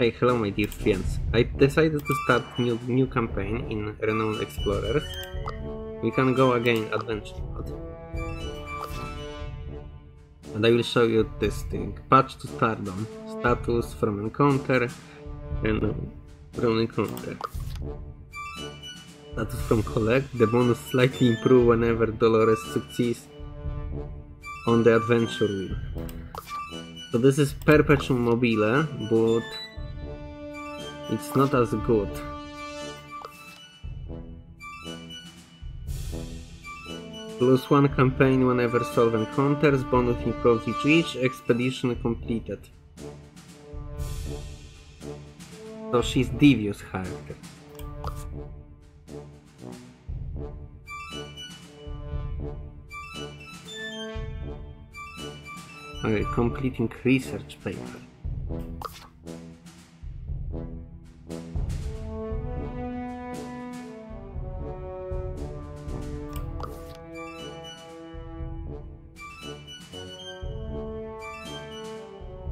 Hey, hello my dear friends. I decided to start new new campaign in Renowned Explorers. We can go again adventure mode. And I will show you this thing. Patch to Stardom. Status from encounter and from encounter. Status from collect. The bonus slightly improve whenever Dolores succeeds on the adventure wheel. So this is Perpetuum mobile, but it's not as good. Plus one campaign whenever solve encounters, bonus improves each each, expedition completed. So she's devious character. Okay, completing research paper.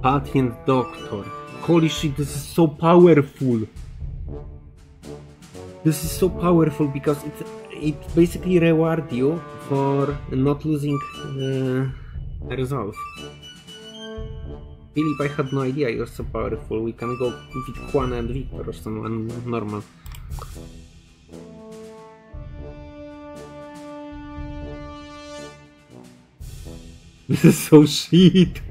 Patient Doctor. Holy shit, this is so powerful. This is so powerful because it it basically reward you for not losing uh, resolve. Philip, I had no idea you're so powerful. We can go with Juan and Victor or someone normal. This is so shit.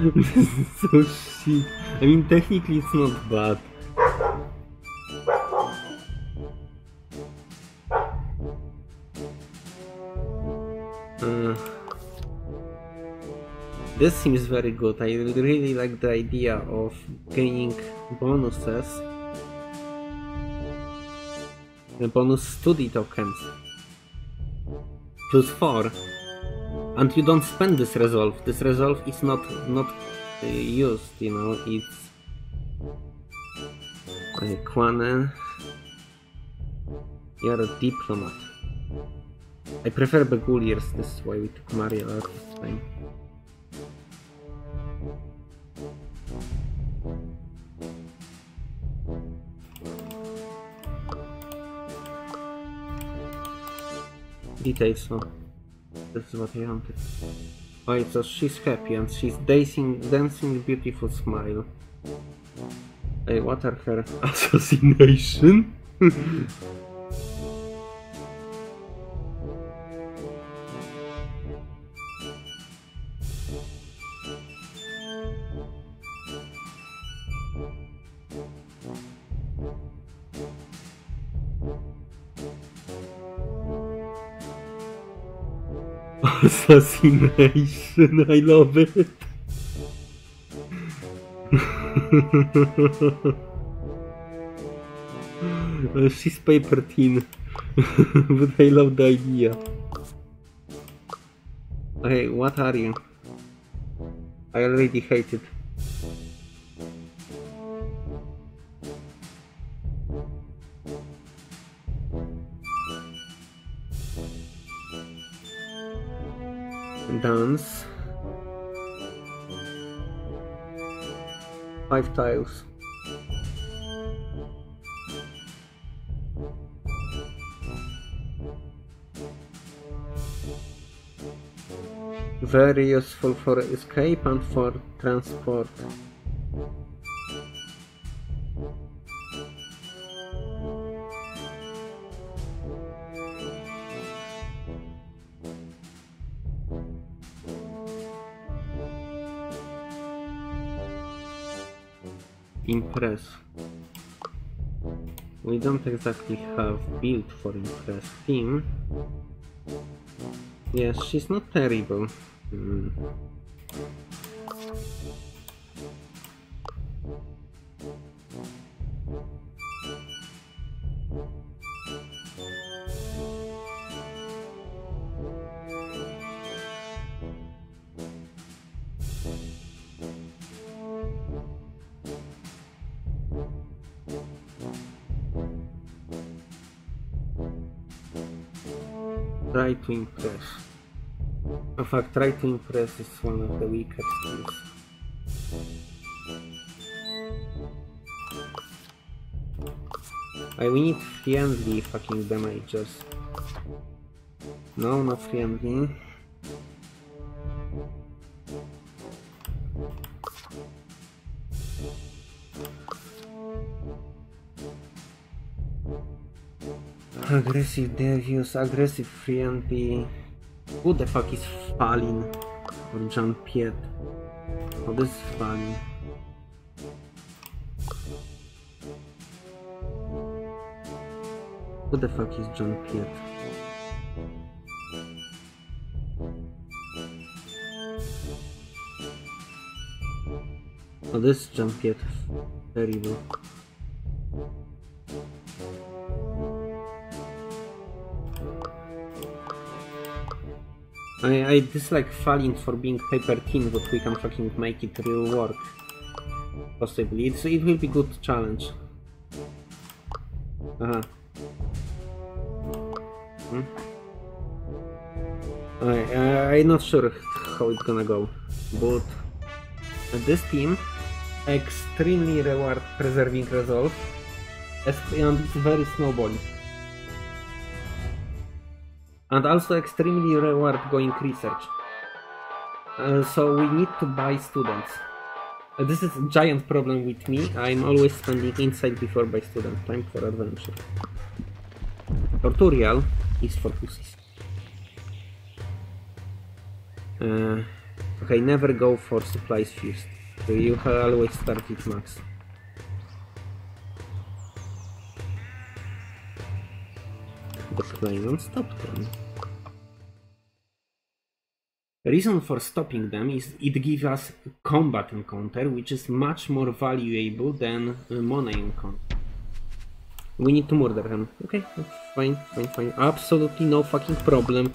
so. I mean, technically it's not bad. Uh, this seems very good. I really like the idea of gaining bonuses. The bonus study tokens. Plus 4. And you don't spend this resolve. This resolve is not not uh, used, you know, it's Kwane. You're a diplomat. I prefer Beguilers, this is why we took Maria out this time. Details, this is what I wanted. Alright, so she's happy and she's dancing, dancing beautiful smile. Hey, what are her assassination? Assassination, I love it. Uh, She's paper thin, but I love the idea. Hey, what are you? I already hate it. Dance. Five tiles. Very useful for escape and for transport. Don't exactly have build for Impress team. Yes, she's not terrible. Hmm. To impress. In fact, try to impress is one of the weaker skills. I we need friendly fucking damagers. No, not friendly. Aggressive Devious, aggressive friendly. Who the fuck is Falin? Or John Piet? Oh, this is Falin. Who the fuck is John Piet? Oh, this is John Piet. Terrible. I, I dislike Falin for being paper thin, but we can fucking make it real work. Possibly. It's, it will be good challenge. Uh -huh. Hmm? I, uh, I'm not sure how it's gonna go, but this team extremely reward preserving resolve and it's very snowballing and also extremely reward going research. Uh, so we need to buy students. Uh, this is a giant problem with me. I'm always spending inside before buy student. Time for adventure. Tutorial is for pussies. Uh, okay, never go for supplies first. You always start with max. But Kleinman stopped them. Reason for stopping them is it gives us combat encounter, which is much more valuable than money encounter. We need to murder him. Okay, fine, fine, fine. Absolutely no fucking problem.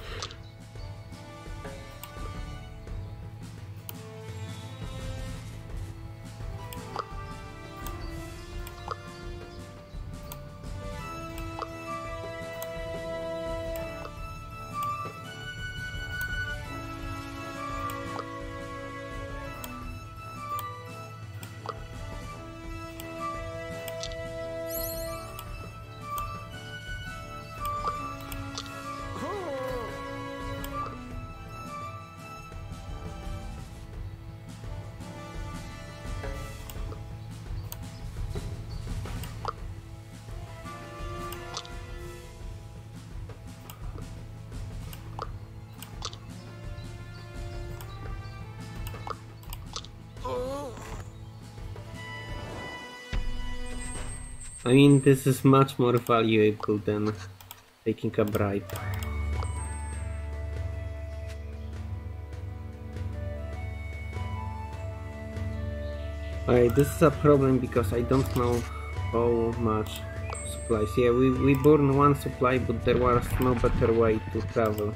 This is much more valuable than taking a bribe. Alright, this is a problem because I don't know how much supplies. Yeah, we, we burned one supply, but there was no better way to travel.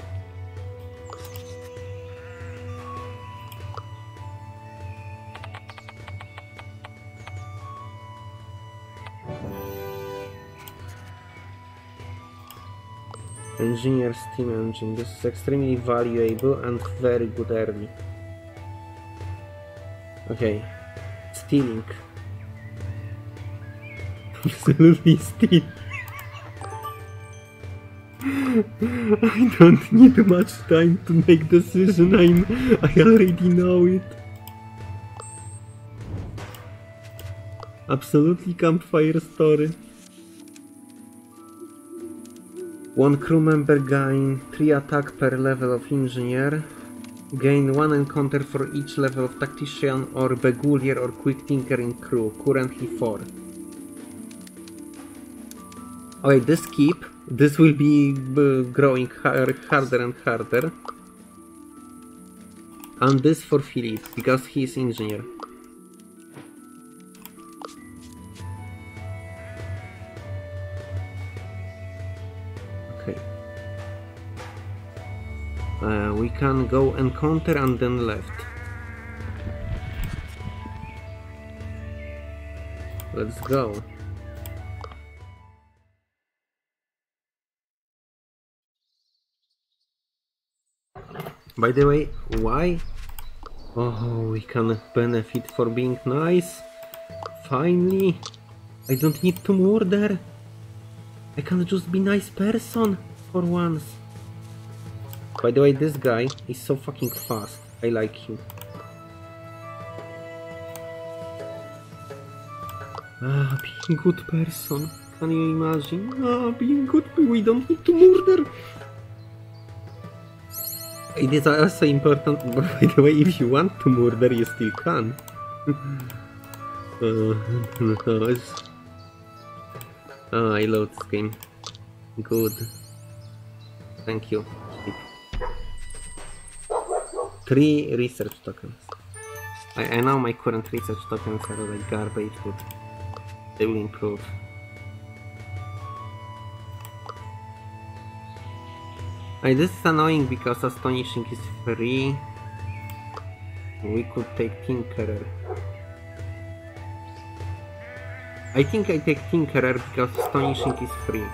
Engineer steam engine. This is extremely valuable and very good early. Okay. Stealing. Absolutely steal. I don't need much time to make decision. I'm I already know it. Absolutely campfire story. One crew member gain 3 attack per level of engineer. Gain 1 encounter for each level of tactician or beguiler or quick thinker in crew, currently 4. Okay, this keep, this will be uh, growing harder and harder. And this for Philip, because he is engineer. Can go encounter and then left. Let's go. By the way, why? Oh, we can benefit for being nice. Finally, I don't need to murder. I can just be nice person for once. By the way, this guy is so fucking fast. I like him. Ah, being good person. Can you imagine? Ah, being good. We don't need to murder. It is also important, by the way, if you want to murder, you still can. uh, I love this game. Good. Thank you. Three research tokens. I, I know my current research tokens are like garbage, but they will improve. Like, this is annoying because Astonishing is free. We could take Tinkerer. I think I take Tinkerer because Astonishing is free.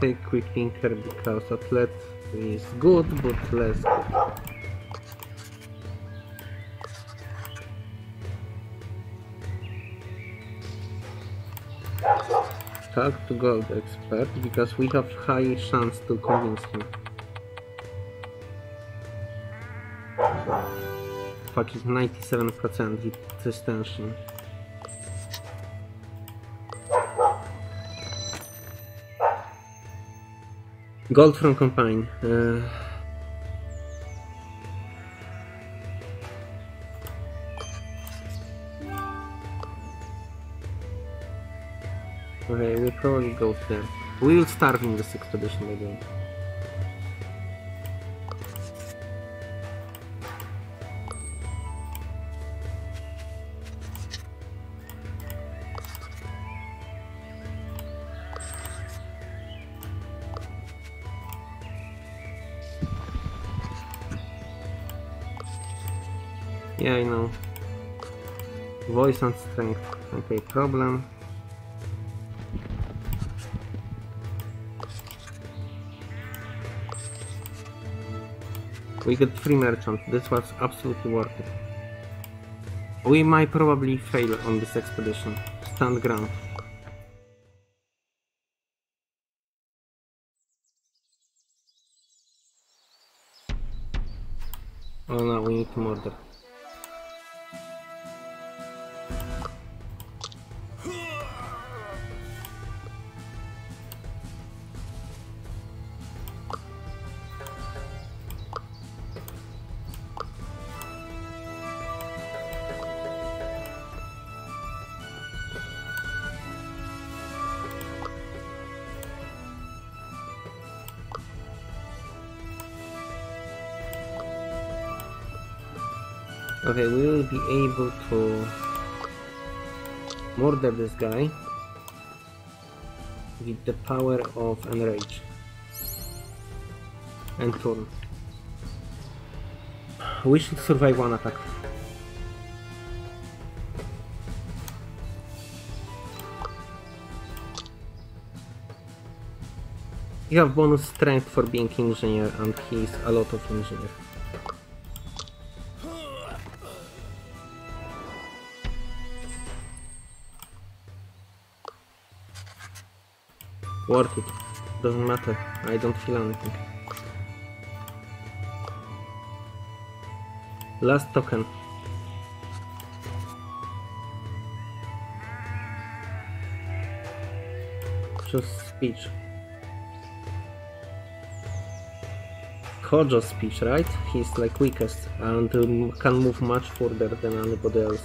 Take, quick Tinker because Athlete is good but less good. Talk to gold expert because we have high chance to convince him. Fucking 97% with Gold from Compine. Uh, okay, we'll probably go there. We will starve in this expedition way. Voice and strength. Okay, problem. We get free merchant. This was absolutely worth it. We might probably fail on this expedition. Stand ground. Turn. We should survive one attack. You have bonus strength for being engineer and he is a lot of engineer. Worth it. Doesn't matter. I don't feel anything. Last token. Just speech. Hojo's speech, right? He's like weakest and um, can move much further than anybody else.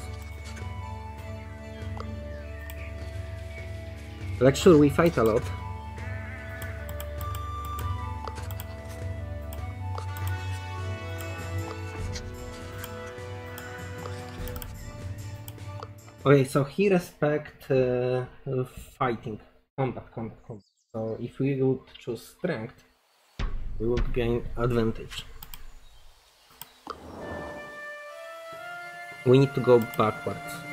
Like sure, we fight a lot, Okay, so he respect uh, fighting, combat, combat, combat. So if we would choose strength, we would gain advantage. We need to go backwards.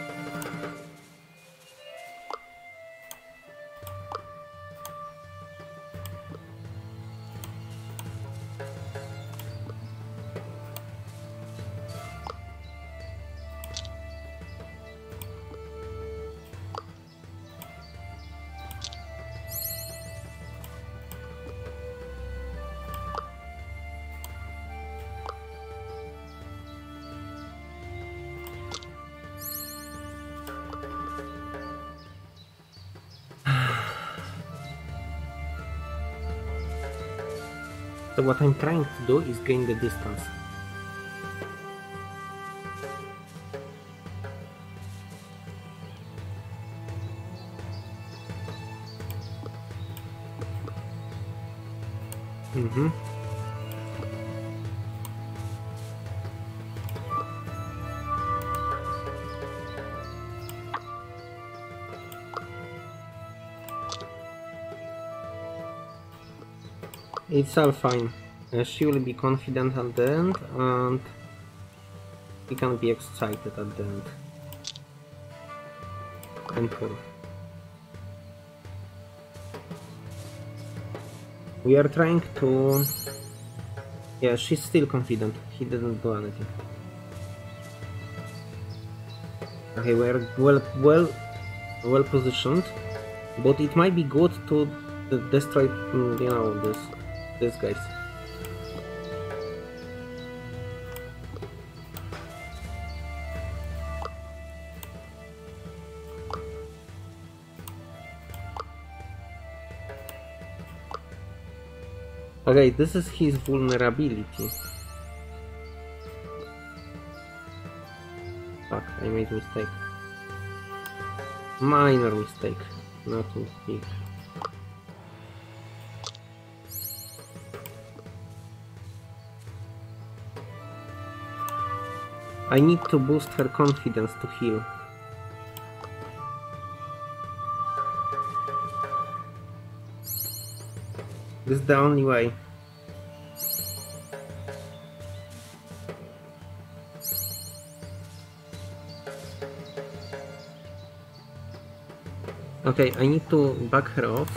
What I'm trying to do is gain the distance. Mm-hmm. It's all fine. She will be confident at the end and he can be excited at the end. And cool. We are trying to... Yeah, she's still confident. He didn't do anything. Okay, we're well, well, well positioned, but it might be good to destroy, mm, you know, this this guys. Okay, this is his vulnerability. Fuck, I made mistake. Minor mistake, nothing big. I need to boost her confidence to heal. This is the only way. Okay, I need to back her off.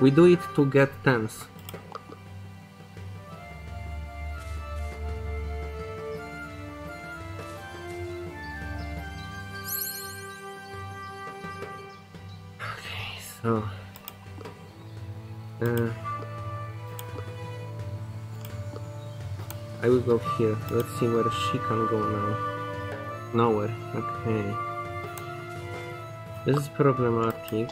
We do it to get tens. Okay, so... Uh, I will go here. Let's see where she can go now. Nowhere. Okay. This is problematic.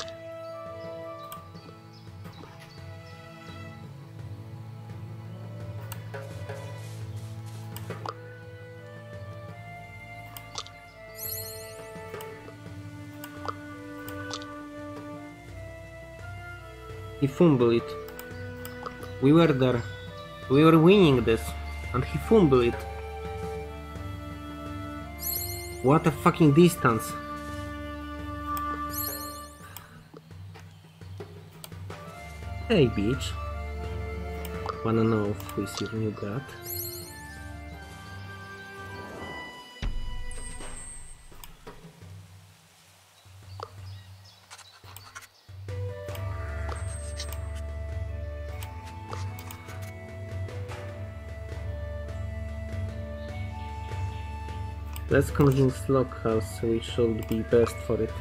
Fumbled it. We were there. We were winning this. And he fumbled it. What a fucking distance. Hey bitch. Wanna know who is your new god? Let's convince Lockhouse we should be best for it.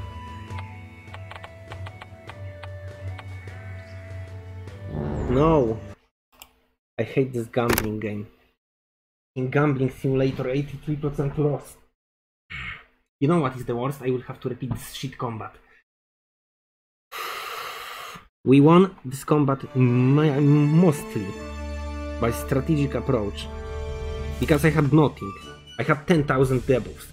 No! I hate this gambling game. In Gambling Simulator 83% loss. You know what is the worst? I will have to repeat this shit combat. We won this combat mostly by strategic approach. Because I had nothing. I have 10,000 debuffs.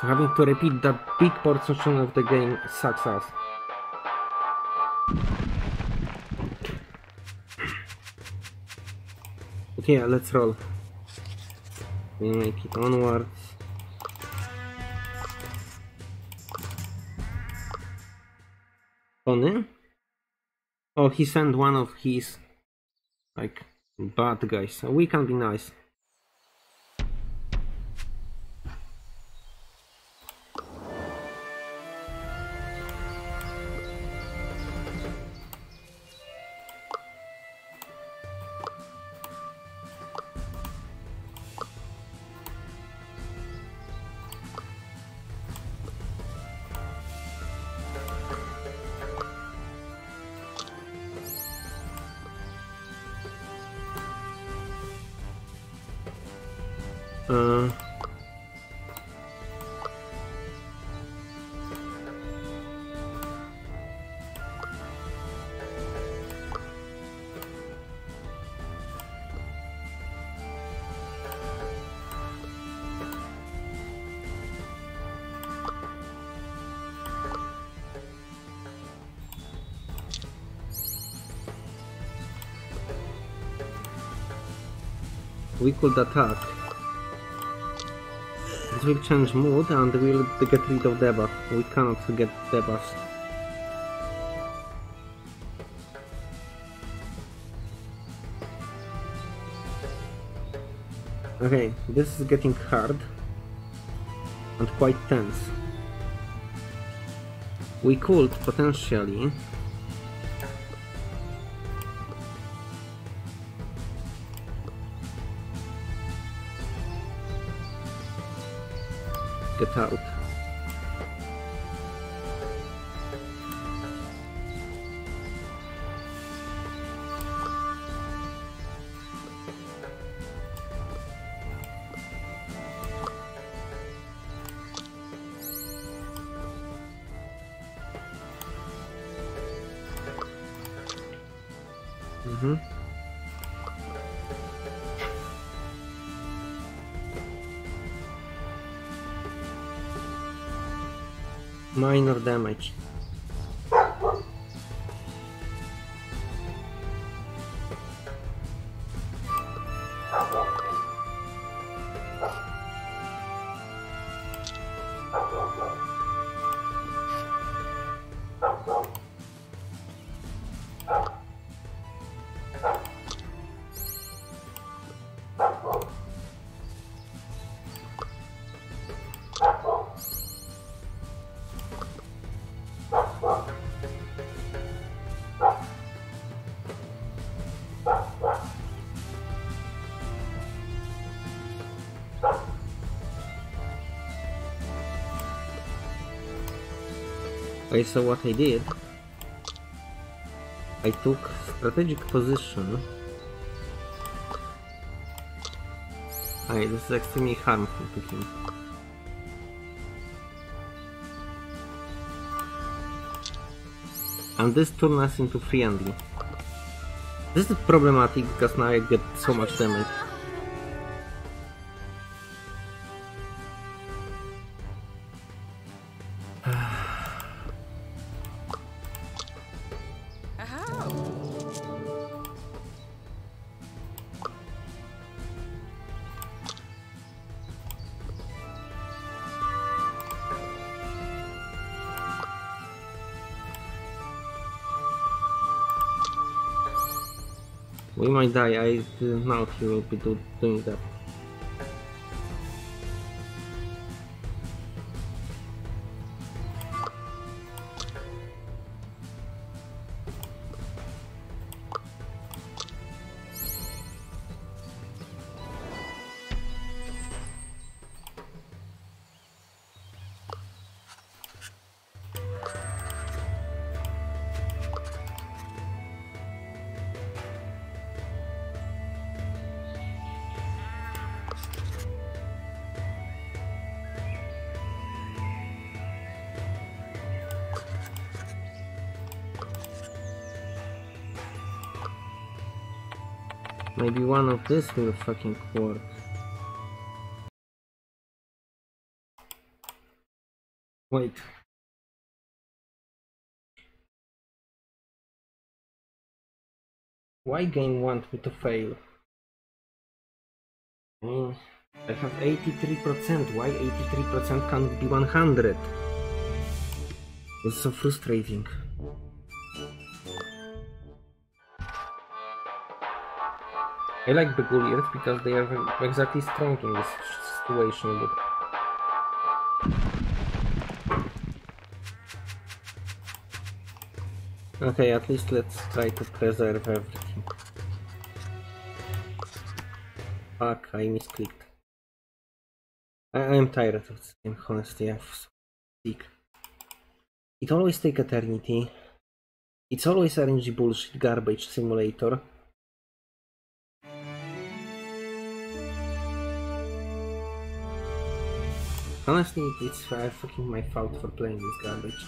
So having to repeat that big portion of the game sucks us. Okay, let's roll. We make it onwards. Oh, he sent one of his like bad guys. We can be nice. We could attack. It will change mood and we'll get rid of debuff. We cannot get debuffs. Okay, this is getting hard and quite tense. We could potentially out. Damage. Okay, so what I did, I took strategic position. Hey, this is extremely harmful to him. And this turned us into friendly. This is problematic because now I get so much damage. Die, I didn't know he will be do doing that. Maybe one of this will fucking work. Wait. Why game want me to fail? I mean, I have 83%. Why 83% can't be 100? It's so frustrating. I like the Gulliers because they are exactly strong in this situation, but Okay, at least let's try to preserve everything. Fuck, I misclicked. I am tired of this game, honestly, I'm sick. It always takes eternity. It's always RNG bullshit garbage simulator. Honestly, it's uh, fucking my fault for playing this garbage.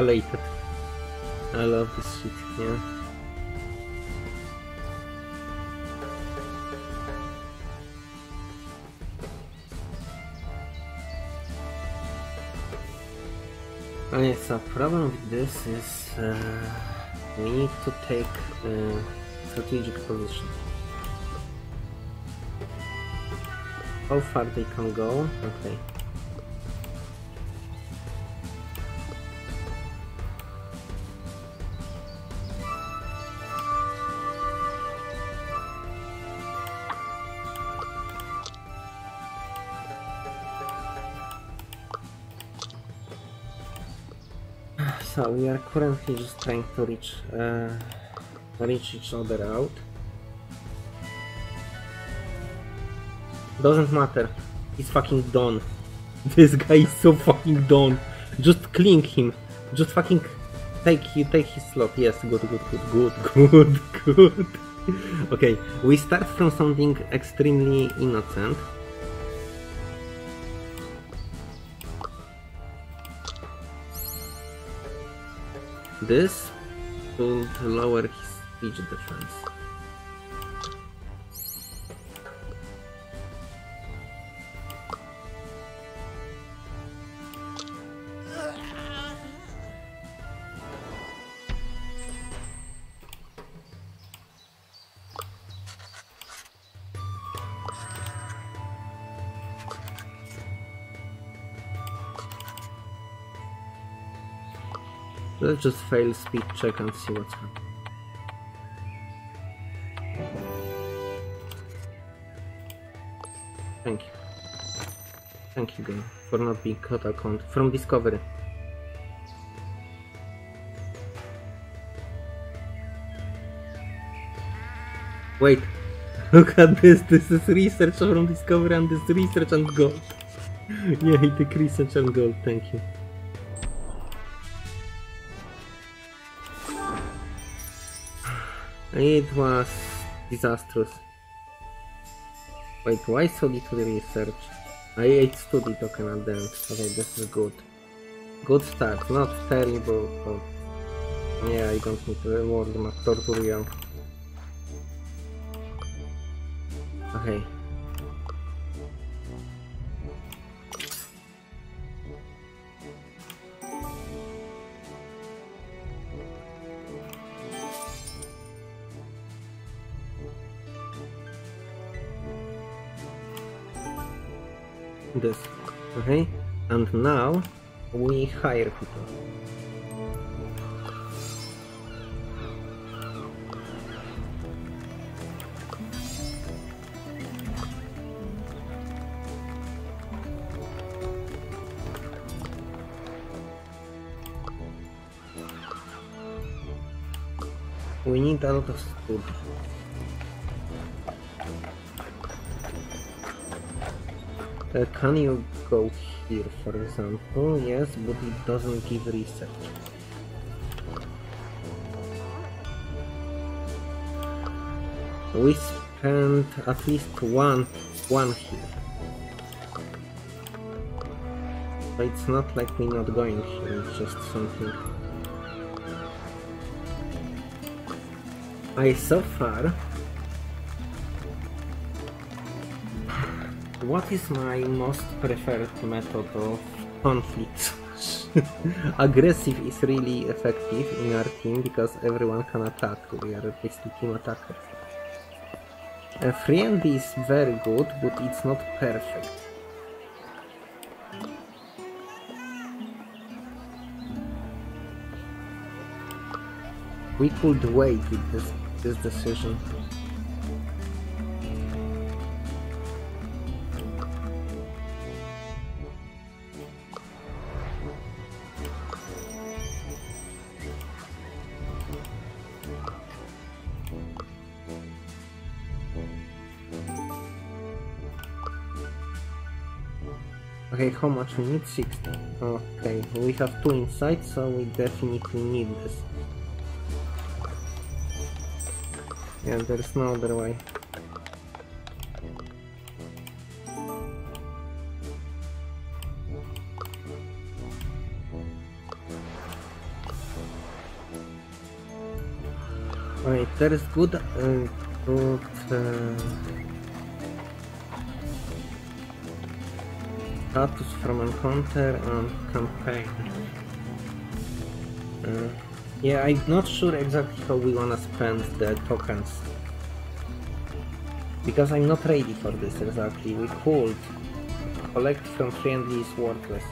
Escalated. I love this shit, yeah. Okay, so problem with this is uh, we need to take a strategic position. How far they can go? Okay. So we are currently just trying to reach uh, reach each other out. Doesn't matter. He's fucking done. This guy is so fucking done. Just clink him. Just fucking take you take his slot. Yes, good, good, good, good, good, good. okay, we start from something extremely innocent. This will lower his speech defense. Let's just fail speed check and see what's happening. Thank you. Thank you game for not being caught account from discovery. Wait, look at this, this is research from discovery and this research and gold. yeah, I take research and gold, thank you. It was disastrous. Wait, why so little research? I ate study token at the end. Okay, this is good. Good start, not terrible, yeah, I don't need to reward my tutorial. Okay. This. Okay? And now we hire people. We need a lot of food. Uh, can you go here, for example? Yes, but it doesn't give research. We spent at least one one here. But it's not like we're not going here, it's just something. I so far What is my most preferred method of conflict? Aggressive is really effective in our team because everyone can attack. We are basically team attackers. A friendly is very good, but it's not perfect. We could wait with this, this decision. Okay, how much we need? 60. Okay, we have two inside, so we definitely need this. Yeah, there's no other way. Wait, that is good, uh, good, uh, status from encounter and campaign. Uh, yeah, I'm not sure exactly how we wanna spend the tokens. Because I'm not ready for this exactly. We could collect from friendly is worthless.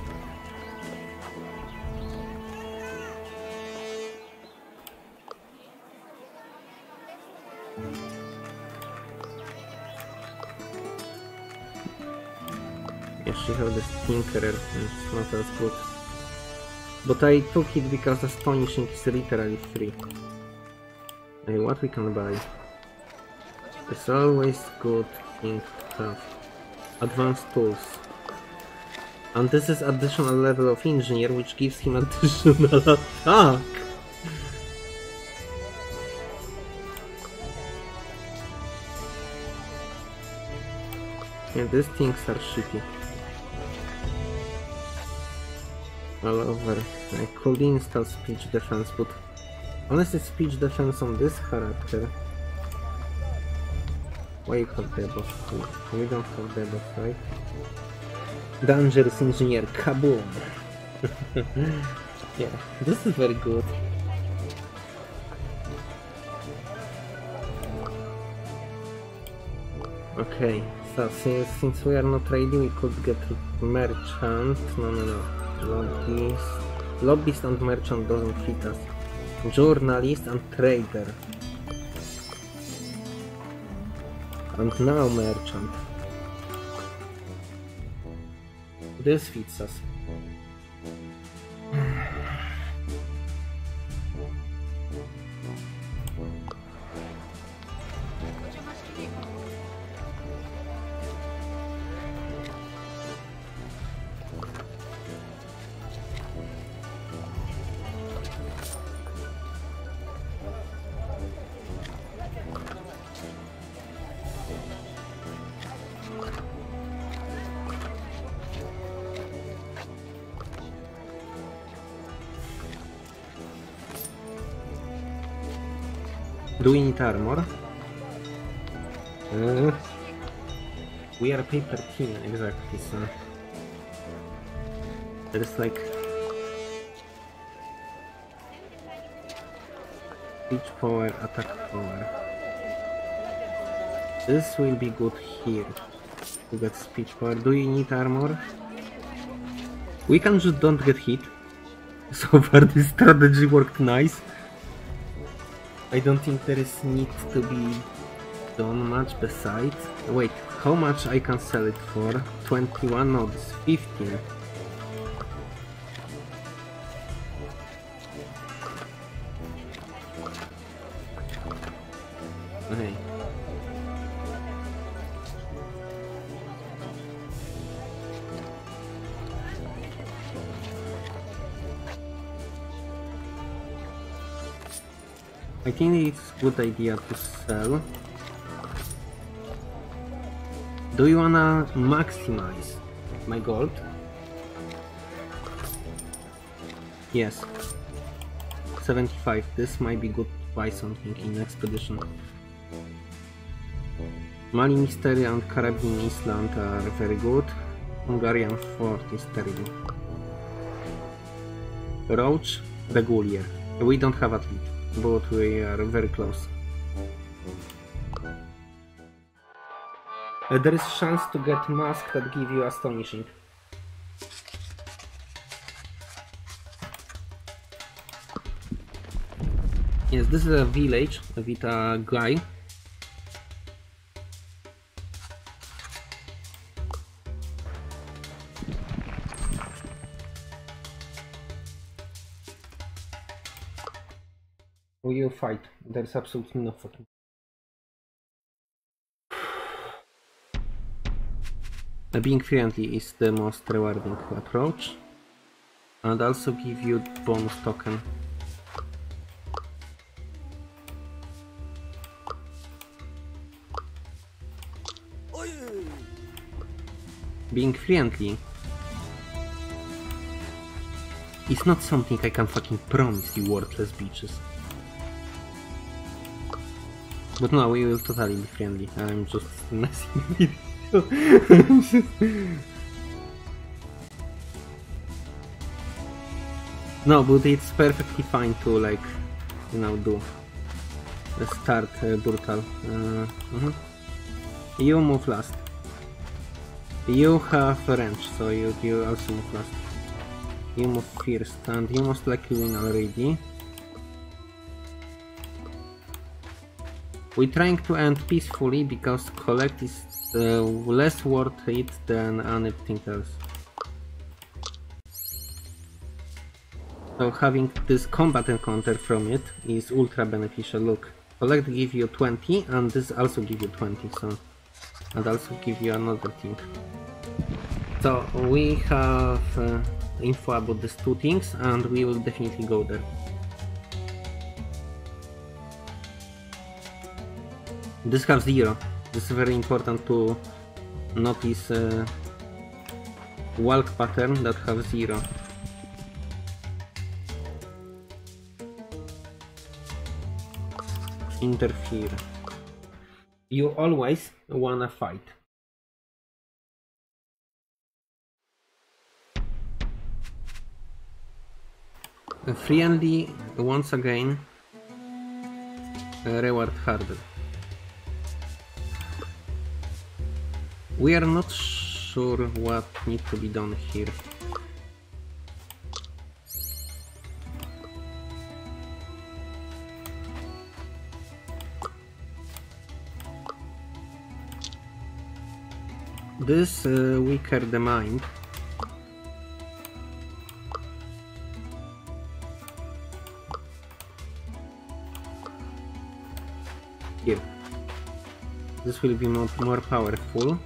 Tinkerer, it's not as good. But I took it because Astonishing is literally free. Hey, what we can buy? It's always good to have. Advanced tools. And this is additional level of engineer, which gives him additional attack. And these things are shitty. All over. I could install speech defense, but honestly speech defense on this character. Why you have debuff? We don't have debuff, right? Dangerous engineer, kaboom! yeah, this is very good. Okay, so since, since we are not ready, we could get merchant. No, no, no. Lobbyist. Lobbyist and merchant doesn't fit us. Journalist and trader. And now merchant. This fits us. Exactly. There's like... Speech power, attack power. This will be good here. to get speech power. Do you need armor? We can just don't get hit. So far this strategy worked nice. I don't think there is need to be done much besides. Wait, how much I can sell it for? 21? No, this 15. Okay. I think it's good idea to sell. Do you wanna maximize my gold? Yes. 75. This might be good to buy something in expedition. Mali Mystery and Caribbean Island are very good. Hungarian fort is terrible. Roach, Regulier. We don't have a athlete, but we are very close. There is a chance to get mask that give you astonishing. Yes, this is a village with a guy. Will you fight? There's absolutely no fucking Being friendly is the most rewarding approach and also give you bonus token. Being friendly is not something I can fucking promise you worthless bitches. But no, we will totally be friendly. I'm just messing with you. No, but it's perfectly fine to like, you know, do start uh, brutal. Uh, mhm. You move last. You have wrench, so you you also move last. You move first, and you most likely win already. We're trying to end peacefully because collect is uh, less worth it than anything else. So having this combat encounter from it is ultra beneficial. Look, collect give you 20 and this also give you 20, so and also give you another thing. So we have uh, info about these two things and we will definitely go there. This has zero. This is very important to notice uh, walk pattern that have zero. Interfere. You always wanna fight. Friendly once again reward harder. We are not sure what needs to be done here. This uh, weaker the mind. Here. This will be more, more powerful.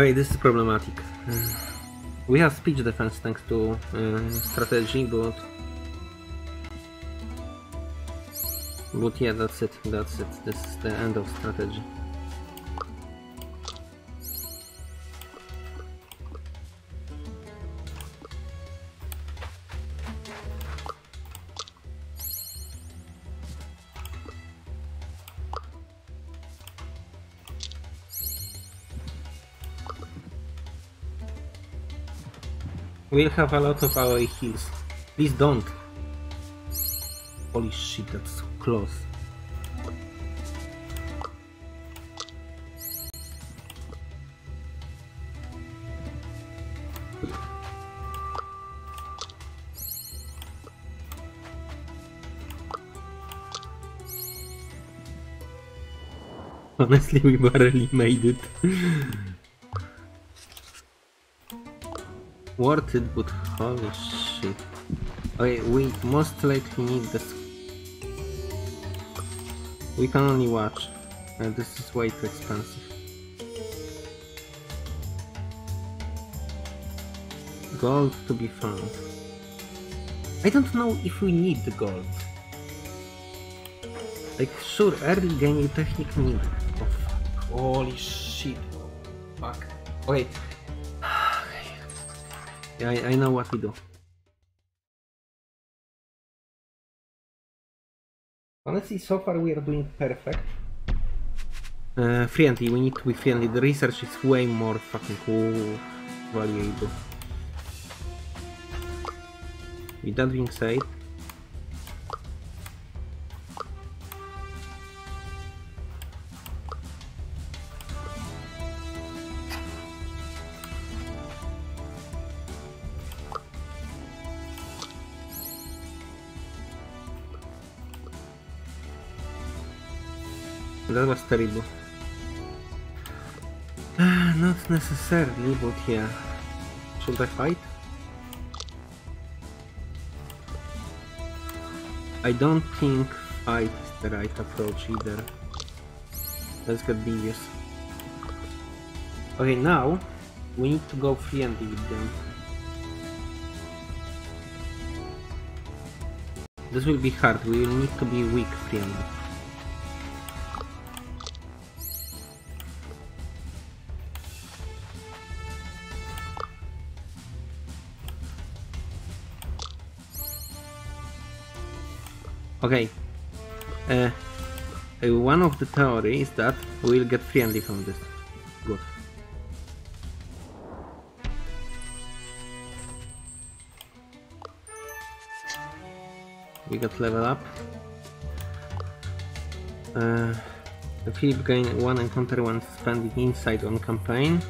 Wait, this is problematic. We have speech defense thanks to uh, strategy, but... But yeah, that's it, that's it. This is the end of strategy. will have a lot of our heals. Please don't. Holy shit, that's close. Honestly, we barely made it. Worth it, but holy shit. Okay, we most likely need this. We can only watch. and this is way too expensive. Gold to be found. I don't know if we need the gold. Like, sure, early game you technically need. Oh fuck. Holy shit. Fuck. Wait. Yeah, I, I know what we do. Honestly, so far we are doing perfect. Uh, friendly, we need to be friendly. The research is way more fucking cool, valuable. With that being said, terrible. Ah, not necessarily, but yeah. Should I fight? I don't think fight is the right approach either. Let's get devious. Okay, now we need to go friendly with them. This will be hard, we will need to be weak free friendly. Okay. Uh, uh, one of the theories is that we'll get friendly from this. Good. We got level up. Uh, Philip gain one encounter when spending inside on campaign.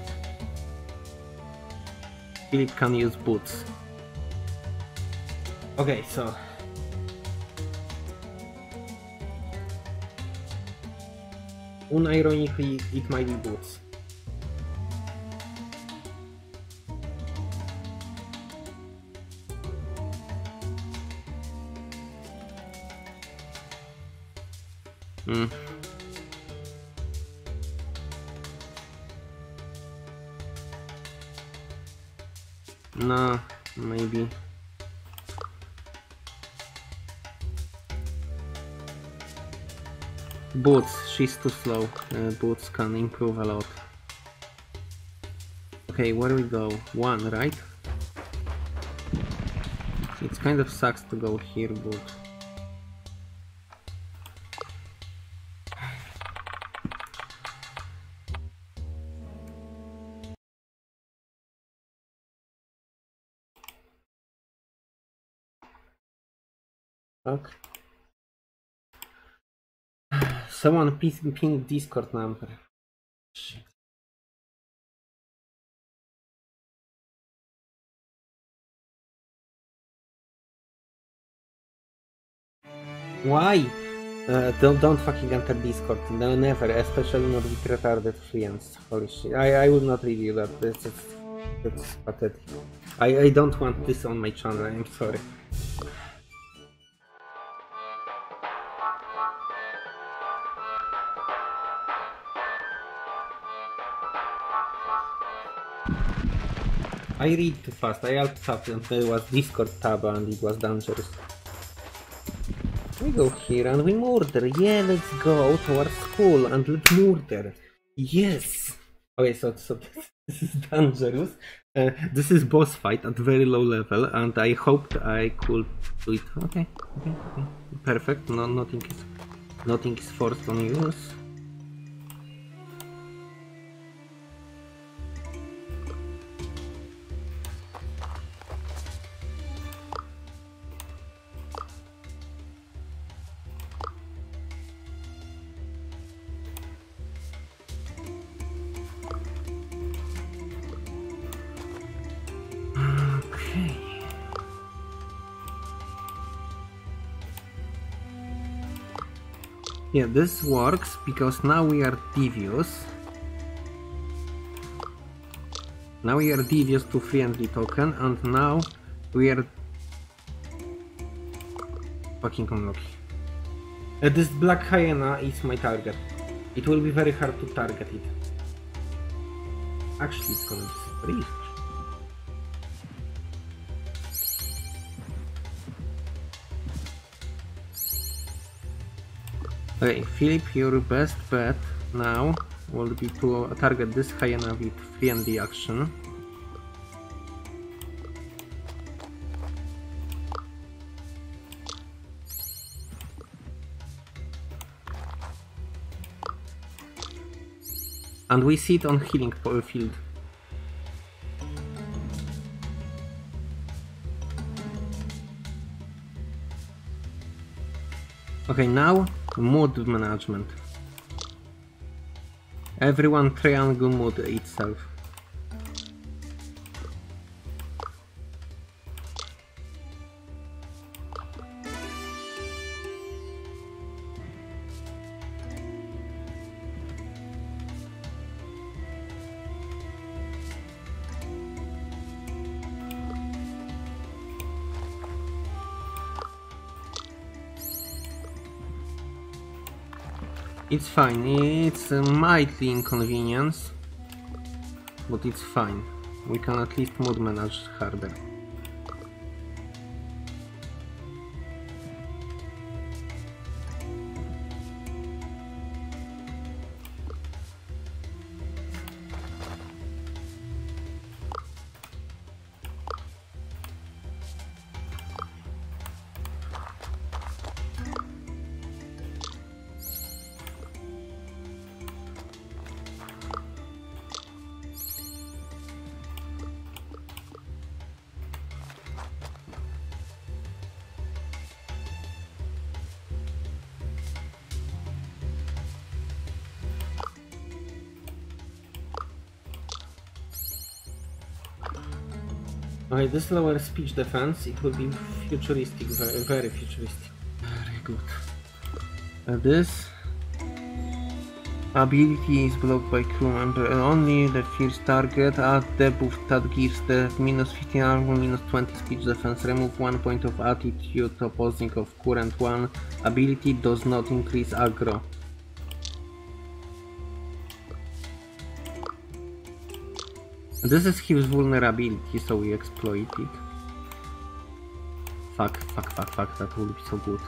Philip can use boots. Okay, so unironically, it might be boots. Boots, she's too slow. Uh, boots can improve a lot. Okay, where we go? One, right? It kind of sucks to go here, but... Someone ping, ping Discord number. Shit. Why? Uh, don't don't fucking enter Discord. No, never. Especially not with retarded friends. Holy shit. I I will not review that. That's that's pathetic. I I don't want this on my channel. I'm sorry. I read too fast. I alt and there was Discord tab and it was dangerous. We go here and we murder. Yeah, let's go to our school and let's murder. Yes. Okay, so, so this is dangerous. Uh, this is boss fight at very low level and I hoped I could do it. Okay, okay, okay. Perfect. No, nothing is nothing is forced on use. Yeah, this works because now we are devious. Now we are devious to friendly token and now we are fucking unlucky. Uh, this black hyena is my target. It will be very hard to target it. Actually, it's gonna be very Okay, Philip, your best bet now will be to target this hyena with friendly action. And we sit on healing po- uh, field. Okay, now mood management. Everyone triangle mood itself. It's fine. It's mildly inconvenience, but it's fine. We can at least mood manage harder. This lower speech defense, it will be futuristic, very, very futuristic. Very good. Uh, this ability is blocked by crew member and only the first target at debuff that gives the minus 15 armor, minus 20 speech defense. Remove one point of attitude opposing of current one. Ability does not increase aggro. This is his vulnerability, so we exploit it. Fuck, fuck, fuck, fuck, that would be so good.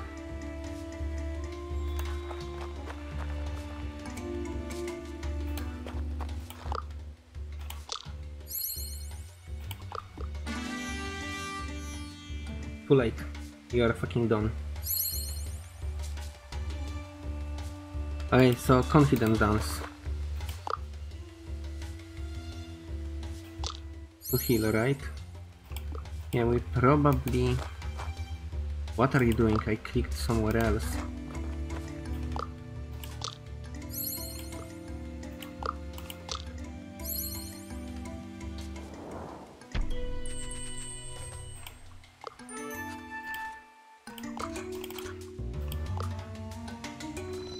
Too late. You are fucking done. Okay, so confident dance. Heal, right? Yeah, we probably... What are you doing? I clicked somewhere else.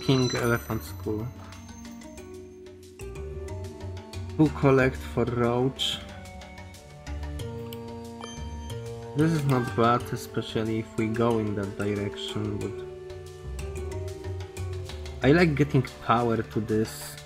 King Elephant School. Who collect for Roach? This is not bad, especially if we go in that direction, but... I like getting power to this.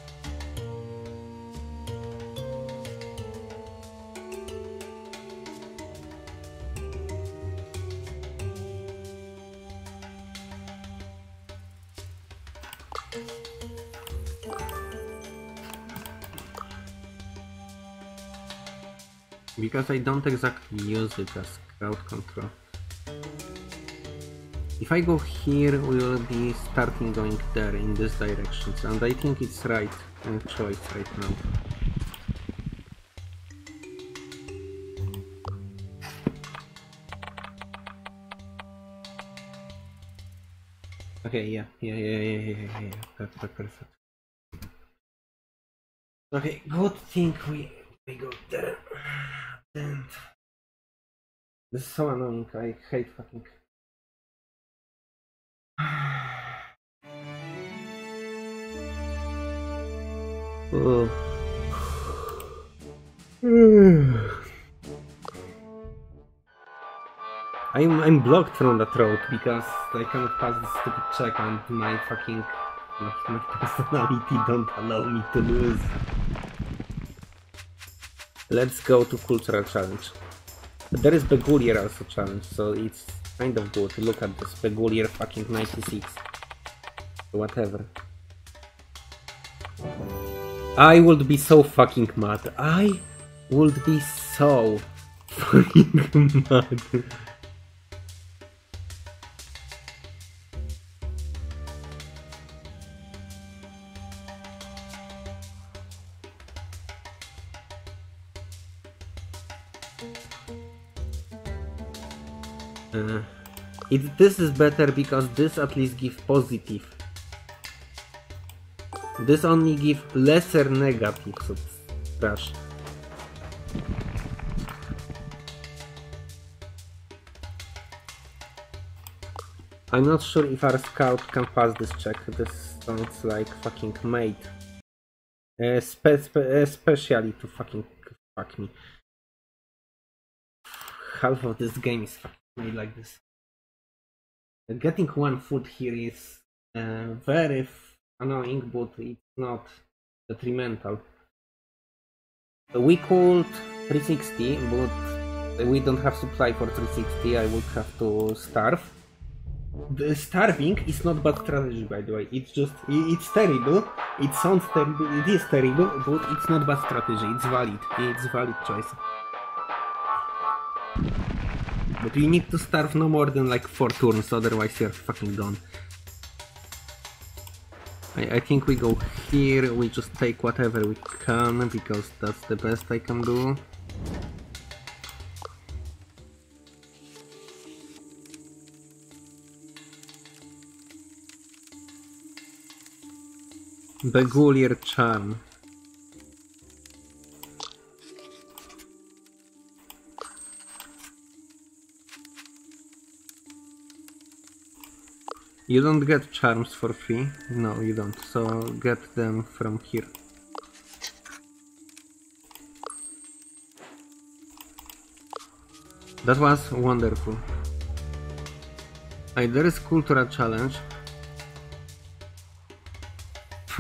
Because I don't exactly use it as crowd control. If I go here, we will be starting going there in this direction, and I think it's right uh, choice right now. Okay, yeah, yeah, yeah, yeah, yeah, yeah, yeah. perfect, perfect. Okay, good thing we we go there. And this is so annoying. I hate fucking. I'm I'm blocked from that road because I cannot pass this stupid check and my fucking my, my personality don't allow me to lose. Let's go to cultural challenge. But there is Beguiler also challenge, so it's kind of good. Look at this Beguiler fucking 96. Whatever. I would be so fucking mad. I would be so fucking mad. It, this is better because this at least give positive. This only give lesser negative, trash. I'm not sure if our scout can pass this check. This sounds like fucking mate. Uh, spe spe especially to fucking fuck me. Half of this game is fucking made like this. Getting one foot here is uh, very annoying, but it's not detrimental. We could 360, but we don't have supply for 360. I would have to starve. The starving is not bad strategy, by the way. It's just it's terrible. It sounds terrible. It is terrible, but it's not bad strategy. It's valid. It's valid choice. But you need to starve no more than like four turns, otherwise you're fucking done. I, I think we go here, we just take whatever we can, because that's the best I can do. Beguiler Charm. You don't get charms for free? No, you don't. So get them from here. That was wonderful. Hey, there is cultural challenge.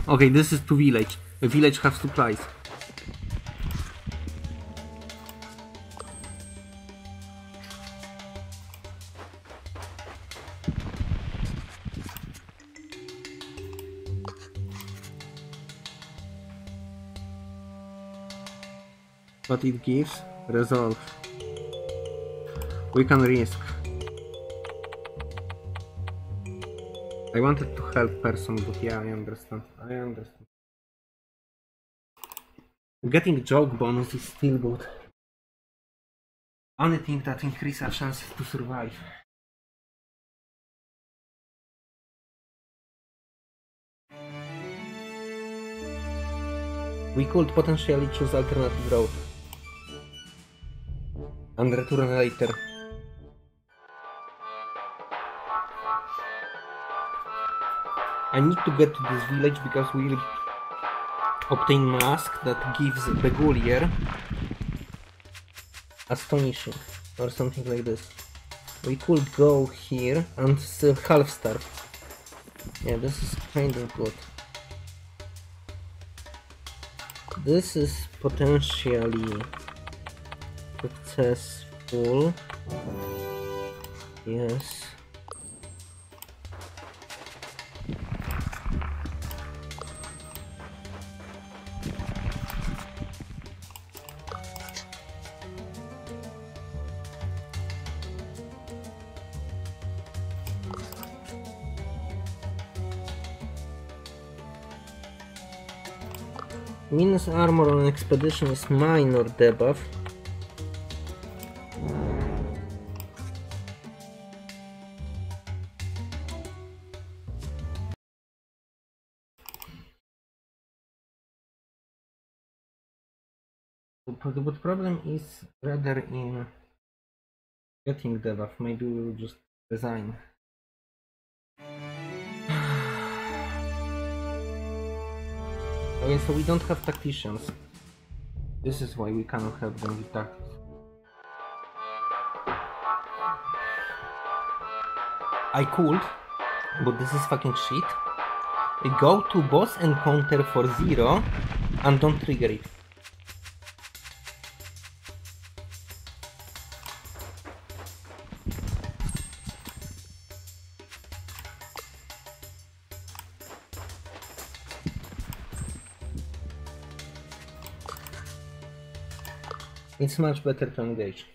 Okay, this is to village. A village has supplies. What it gives? Resolve. We can risk. I wanted to help person, but yeah, I understand. I understand. Getting joke bonus is still good. Anything that increases our chances to survive. We could potentially choose alternative route. And return later. I need to get to this village because we will obtain mask that gives Beguiler astonishing or something like this. We could go here and still half star. Yeah, this is kind of good. This is potentially successful. Yes. Minus armor on expedition is minor debuff. The problem is rather in getting the buff. Maybe we'll just resign. Okay, so we don't have tacticians. This is why we cannot help them with tactics. I could, but this is fucking shit. Go to boss encounter for zero and don't trigger it. It's much better to engage.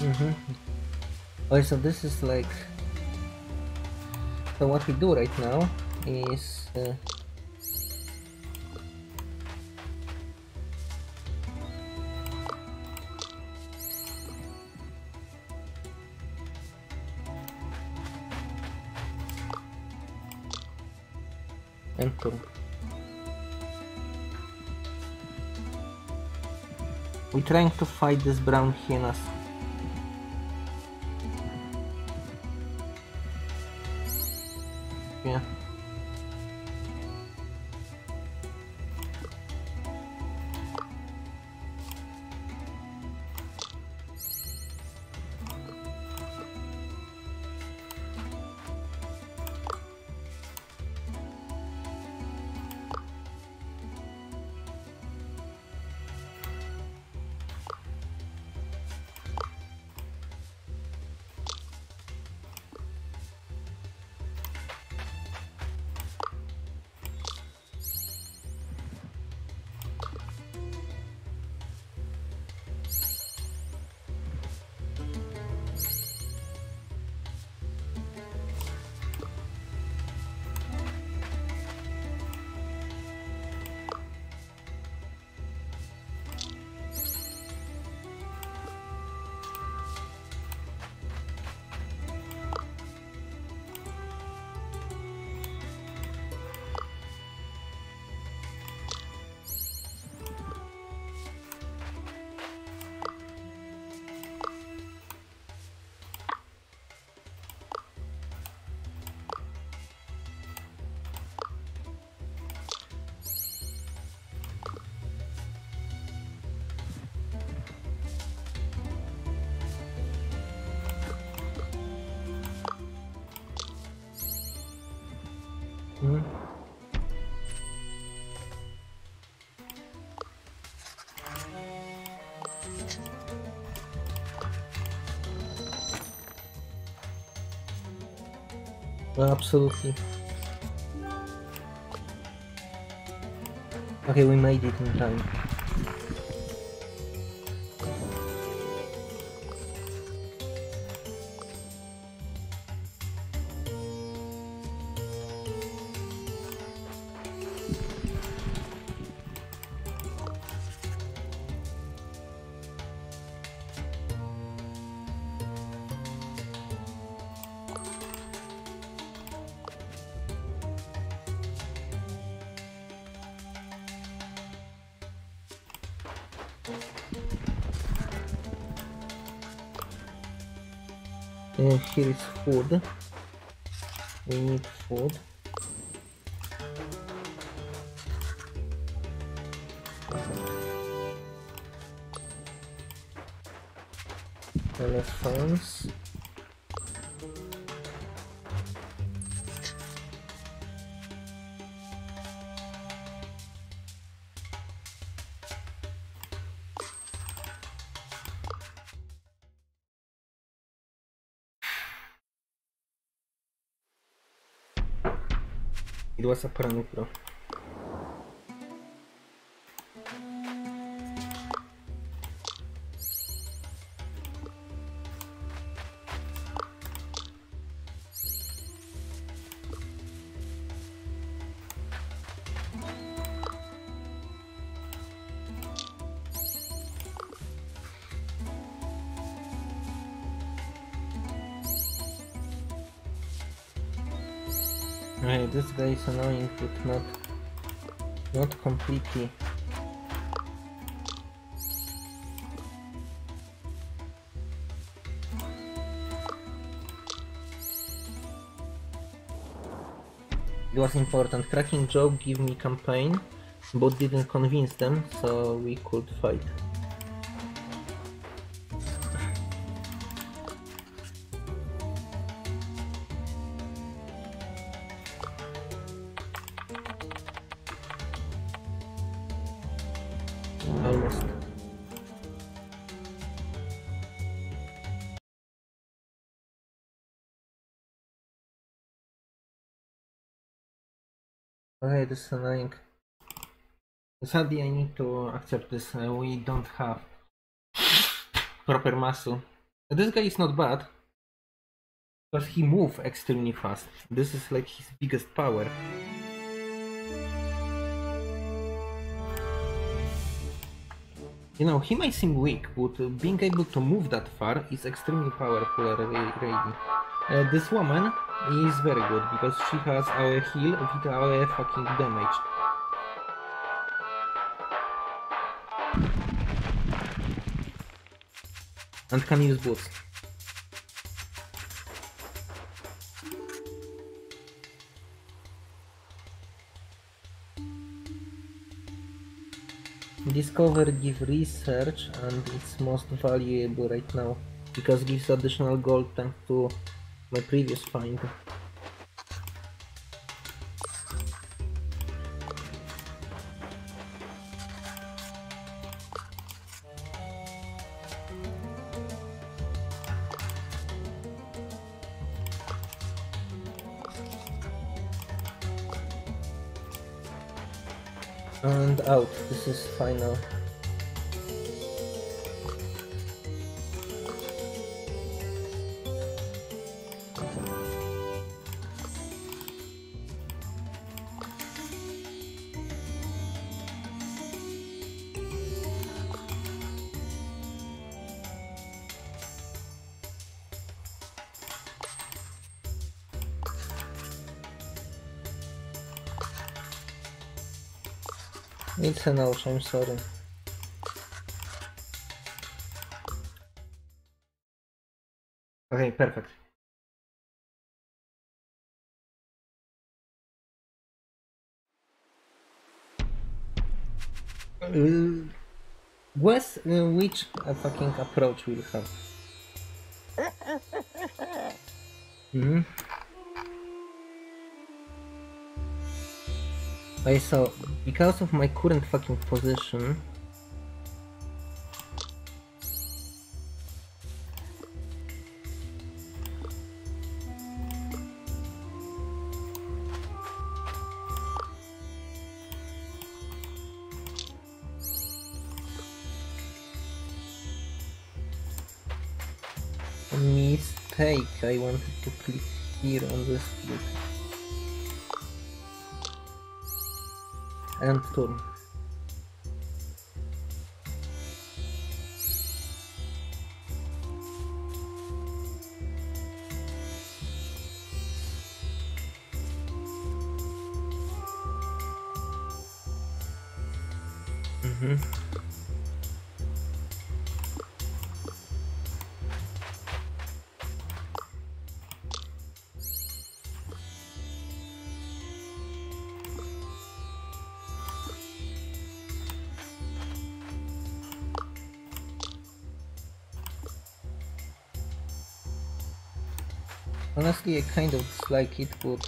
Mm-hmm. Okay, so this is like so what we do right now is uh, enter we're trying to fight this brown hyenas Absolutely. Okay, we made it in time. Here is food. We need food. It was a this guy is annoying, but not not completely. It was important. Cracking joke give me campaign, but didn't convince them, so we could fight. This. Sadly, I need to accept this. Uh, we don't have proper muscle. This guy is not bad. Because he moves extremely fast. This is like his biggest power. You know, he might seem weak, but being able to move that far is extremely powerful already. Uh, this woman is very good because she has our heal with our fucking damage. And can use boots. Discover give research and it's most valuable right now because gives additional gold thanks to my previous find. And out, this is final. It's an ouch, I'm sorry. Okay, perfect. Uh, Wes, uh, which uh, fucking approach will have? hmm Okay, so because of my current fucking position, mistake. I wanted to click here on this. And turn. Kind of like it, but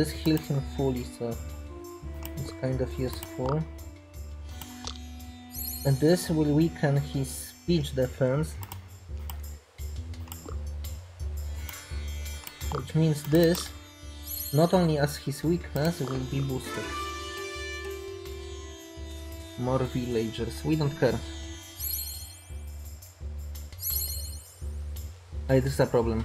this heals him fully, so it's kind of useful. And this will weaken his speech defense. Which means this, not only as his weakness, will be boosted. More villagers, we don't care. This is a problem.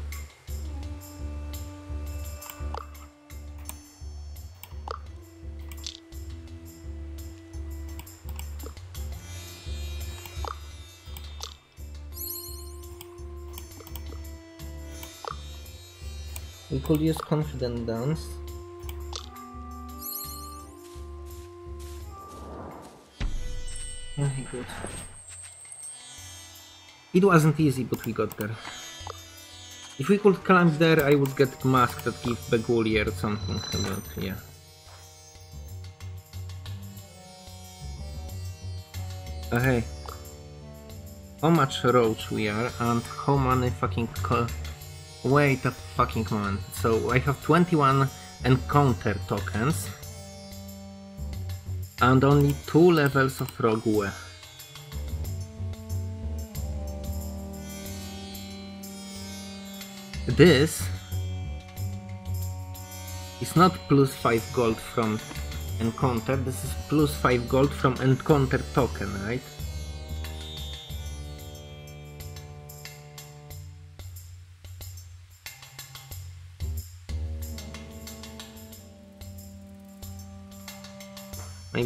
Could use confident dance. Oh Very good. It wasn't easy, but we got there. If we could climb there, I would get a mask that give Beguiler or something, but yeah. Uh, okay. How much roach we are and how many fucking Wait a fucking moment. So I have 21 encounter tokens and only two levels of Rogue. This is not plus 5 gold from encounter, this is plus 5 gold from encounter token, right?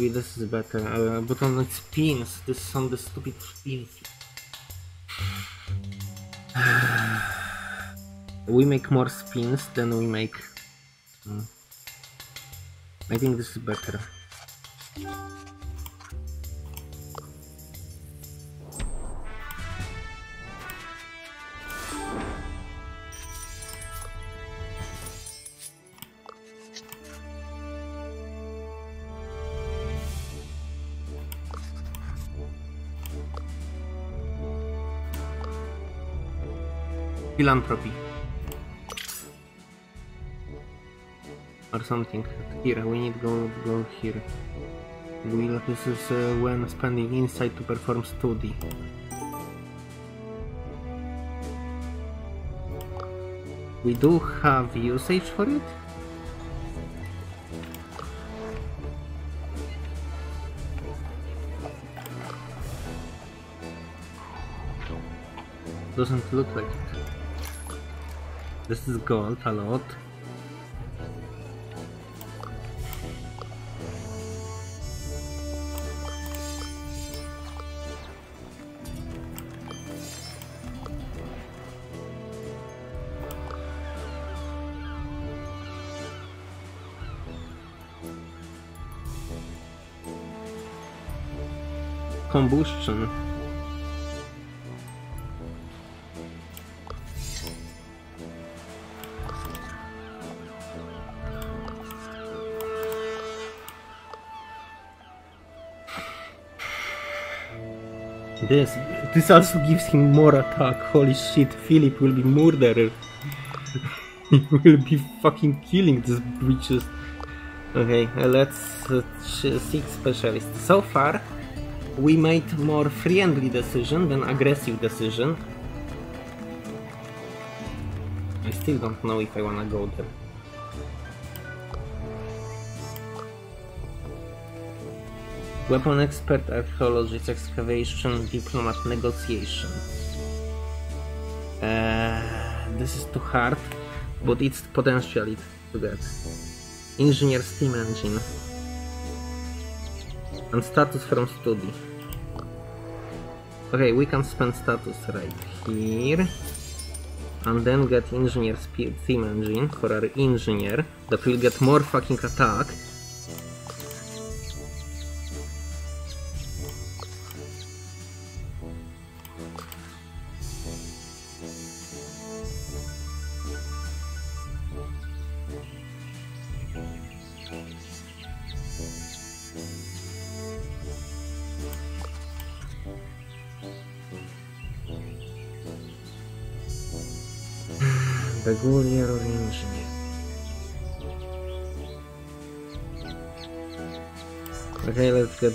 Maybe this is better, uh, but on the spins, this is on the stupid spins. we make more spins than we make... Hmm. I think this is better. Philanthropy. Or something. Here, we need go go here. This is uh, when spending insight to perform study. We do have usage for it? Doesn't look like it. This is gold a lot. Combustion. This also gives him more attack. Holy shit, Philip will be murderer. he will be fucking killing these bitches. Okay, uh, let's uh, seek specialist. So far, we made more friendly decision than aggressive decision. I still don't know if I wanna go there. Weapon expert, archaeologist, excavation, diplomat, negotiation. Uh, this is too hard, but it's potentially to get. Engineer steam engine. And status from study. Okay, we can spend status right here. And then get engineer steam engine for our engineer that will get more fucking attack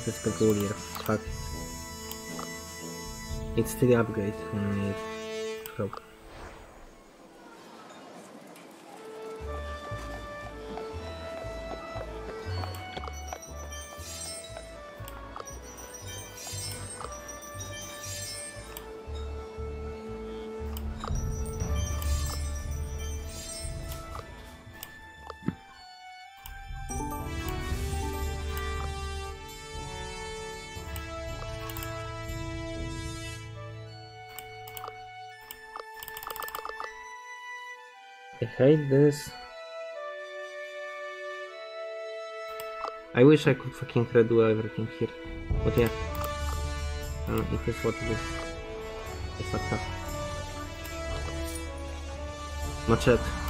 access control. Fuck. It's 3 upgrade on my broke. Hate this. I wish I could fucking redo everything here. But yeah. Uh, it is what it is. It's fucked up. Machete.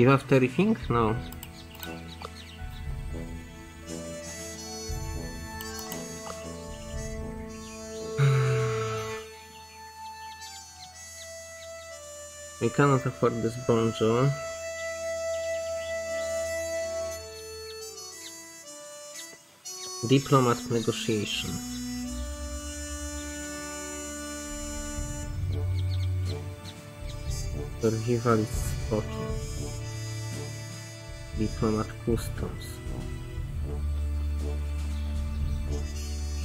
You have everything? No. We cannot afford this bonjo. Diplomat negotiation. Survivalist spoki. Diplomat customs.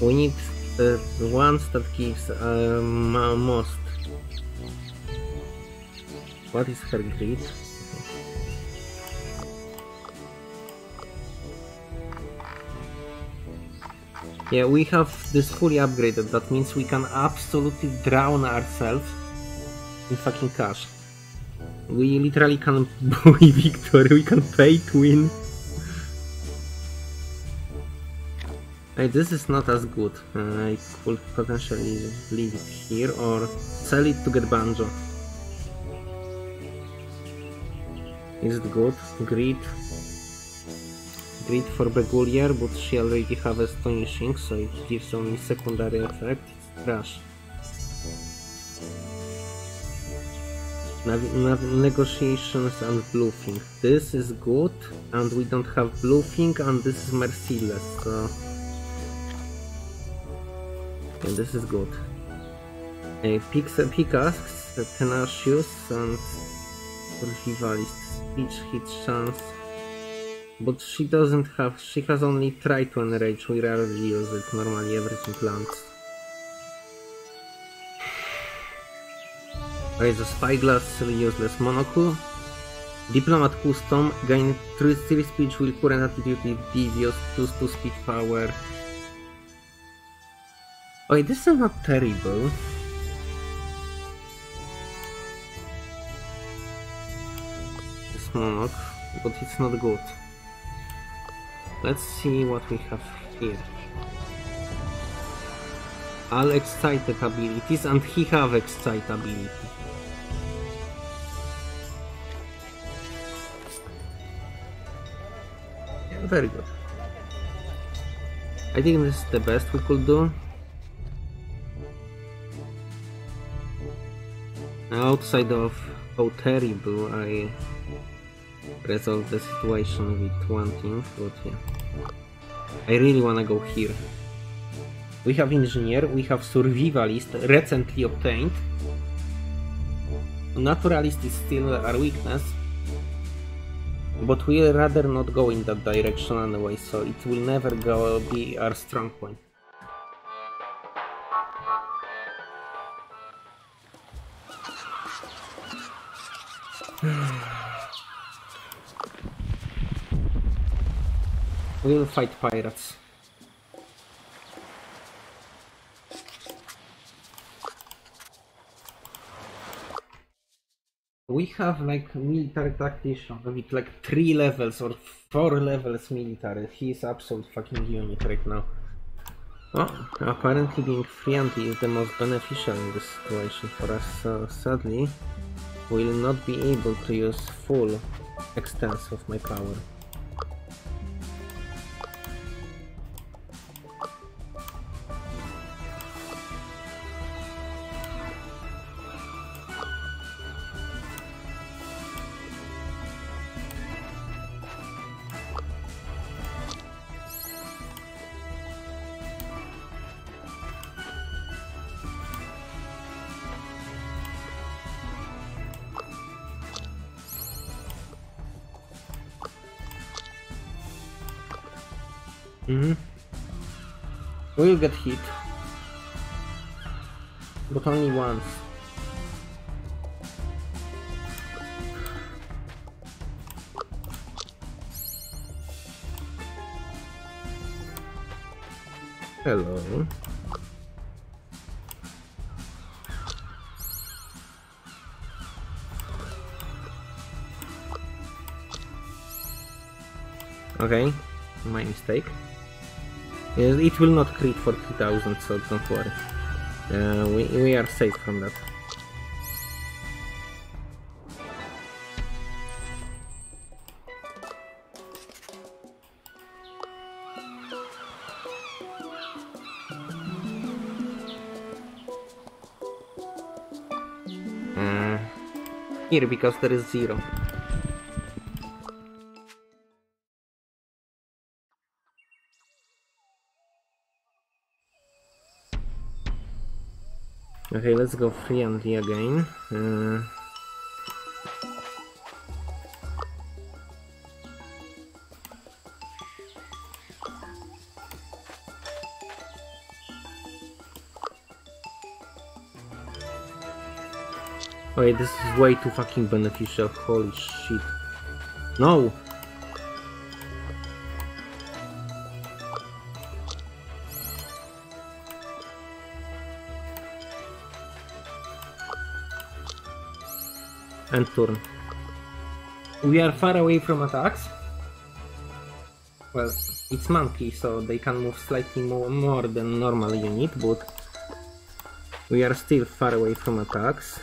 We need the ones that gives ma- most. What is her greed? Yeah, we have this fully upgraded. That means we can absolutely drown ourselves in fucking cash. We literally can buy victory. We can pay to win. Hey, this is not as good. I could potentially leave it here or sell it to get banjo. Is it good? Greed. Greed for Beguiler, but she already have astonishing, so it gives only secondary effect. It's trash. Negotiations and bluffing. This is good, and we don't have bluffing, and this is merciless, so... Yeah, this is good. Uh, Pix- Pickaxe, Tenacious, and Survivalist. Speech hit chance. But she doesn't have, she has only tried to enrage, we rarely use it, normally everything lands. A spyglass, useless monocle. Diplomat custom, gain 3 speech will current attitude with devious, plus 2 speed power. Oh, this is not terrible. This monarch, but it's not good. Let's see what we have here. All excited abilities and he have excitability. Yeah, very good. I think this is the best we could do. Outside of how terrible I resolved the situation with one thing, but yeah. I really wanna go here. We have engineer, we have survivalist recently obtained. Naturalist is still our weakness. But we'll rather not go in that direction anyway, so it will never go be our strong point. we'll fight pirates. We have like military tactician with like three levels or four levels military. He's absolute fucking unit right now. Oh, apparently being anti is the most beneficial in this situation for us, so sadly we'll not be able to use full extent of my power. We'll get hit. But only once. Hello. Okay, my mistake. It will not crit for 3000, so don't worry. Uh, we, we are safe from that. Uh, here, because there is zero. Okay, let's go free again. Uh, Wait, this is way too fucking beneficial, holy shit. No! And turn. We are far away from attacks. Well, it's monkey, so they can move slightly more, more than normal unit, but we are still far away from attacks.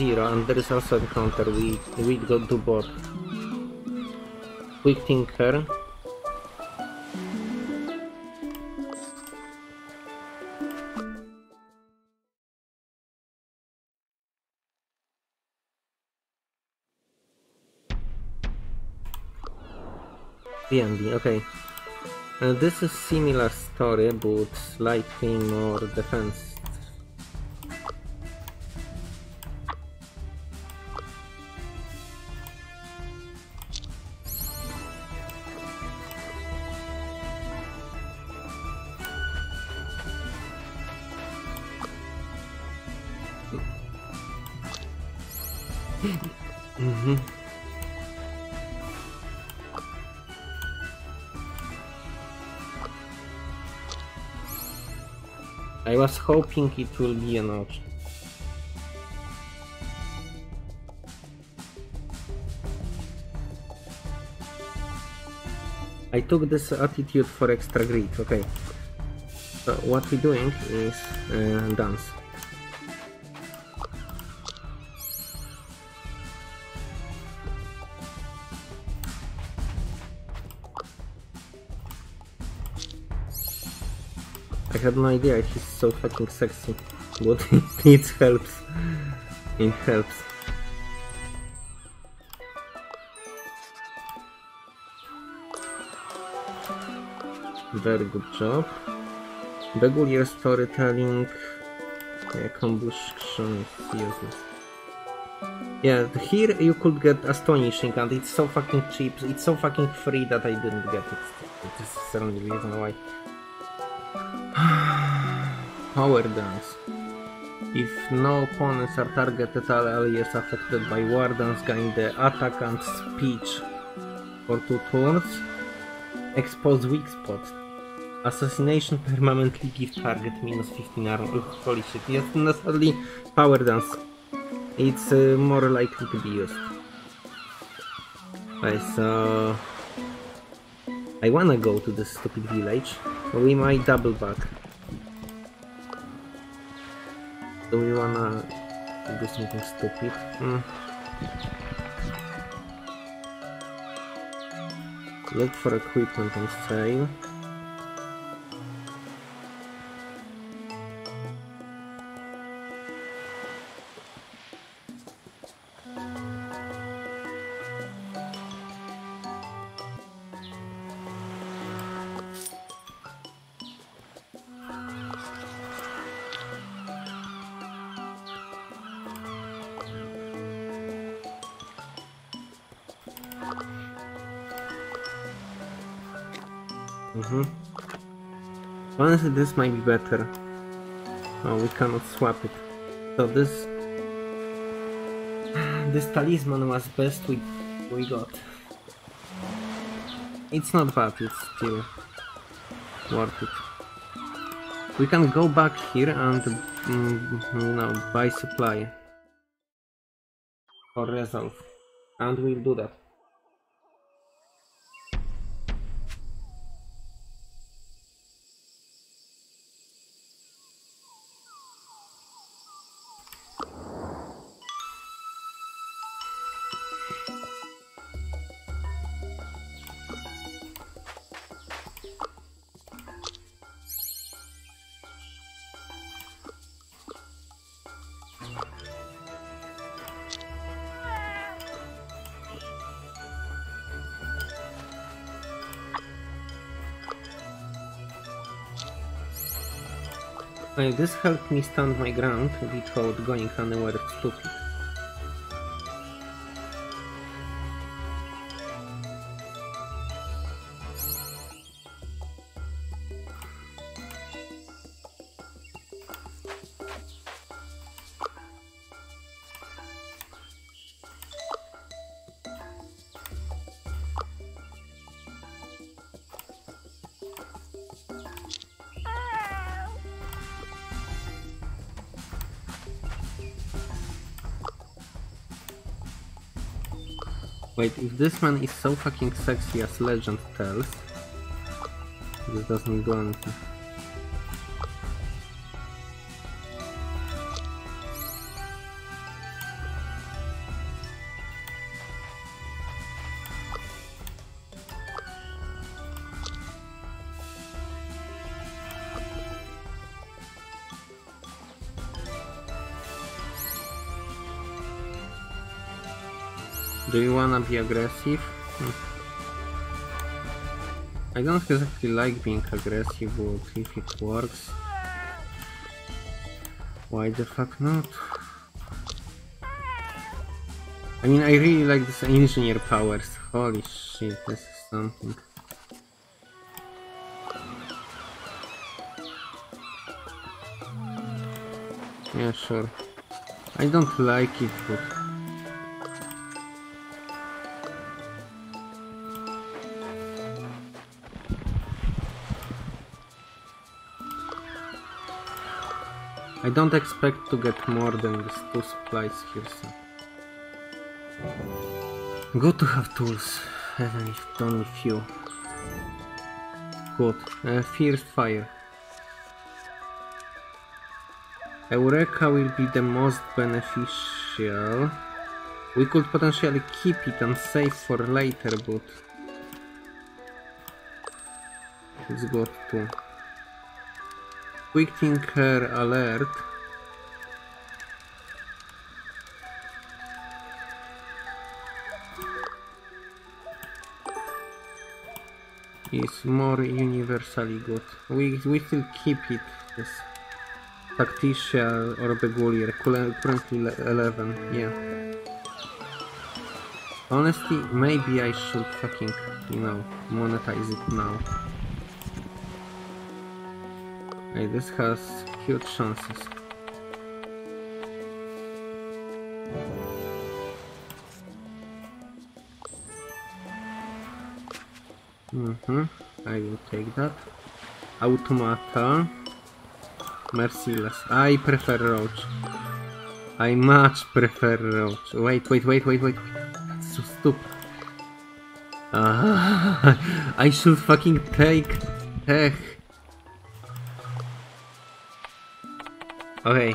0 and there is also encounter we we go to board. Quick thinker. BNB, okay. Uh, this is similar story but slightly more defense. Hoping it will be an option. I took this attitude for extra greed, okay. So what we're doing is uh, dance. I had no idea he's so fucking sexy. But it needs helps. It helps. Very good job. Regular storytelling. Yeah, combustion. Yeah, here you could get astonishing and it's so fucking cheap, it's so fucking free that I didn't get it. This is the only reason why. Power dance. If no opponents are targeted, all allies affected by war dance gain the attack and speech for two turns. Expose weak spot. Assassination permanently give target minus 15 armor. Ugh, holy shit, yes, necessarily power dance. It's uh, more likely to be used. Okay, so... I wanna go to this stupid village. We might double back. Do we wanna do something stupid? Hmm. Look for equipment on sale. Honestly, this might be better. Oh, we cannot swap it. So this... This talisman was best we, we got. It's not bad, it's still worth it. We can go back here and, mm, you know, buy supply. Or resolve. And we'll do that. This helped me stand my ground without going anywhere stupid. Wait, if this man is so fucking sexy as legend tells, this doesn't do anything. Be aggressive? Hmm. I don't exactly like being aggressive, but if it works... Why the fuck not? I mean, I really like this engineer powers. Holy shit, this is something. Yeah, sure. I don't like it, but... I don't expect to get more than these two supplies here, so... Good to have tools, even if only few. Good. Uh, fierce fire. Eureka will be the most beneficial. We could potentially keep it and save for later, but... It's good got to. Quick Tinker alert. is more universally good. We, we still keep it as Tactician or Beguiler, currently 11, yeah. Honestly, maybe I should fucking, you know, monetize it now. Hey, this has huge chances. Mm-hmm. I will take that. Automata. Merciless. I prefer Roach. I much prefer Roach. Wait, wait, wait, wait, wait. That's so stupid. Uh, I should fucking take Tech. Okay.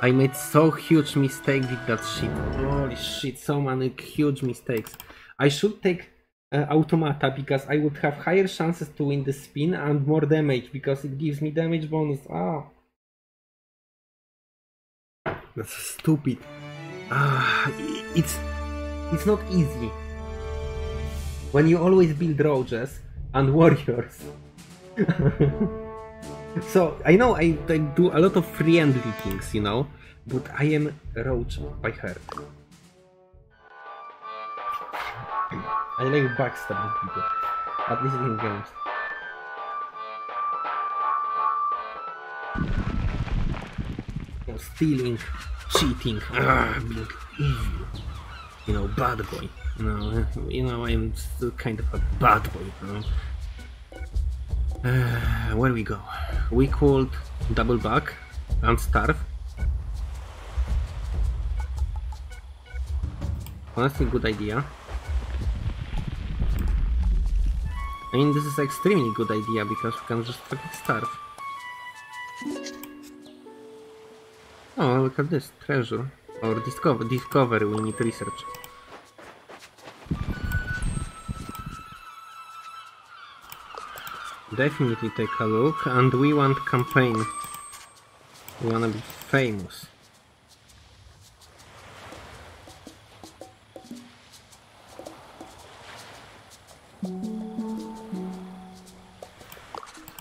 I made so huge mistake with that shit. Holy shit, so many huge mistakes. I should take uh, automata because I would have higher chances to win the spin and more damage because it gives me damage bonus. Ah. That's stupid. Ah, it's it's not easy. When you always build roaches and warriors. so I know I, I do a lot of friendly things, you know, but I am roach by heart. I like backstabbing people. At least in games. Stealing, cheating, ah, being evil. You know, bad boy. You know, you know, I'm still kind of a bad boy. You know. Uh, where we go? We could double back and starve. Honestly, good idea. I mean, this is extremely good idea because we can just fucking starve. Oh, look at this. Treasure. Or discover discovery, we need research. Definitely take a look, and we want campaign. We wanna be famous.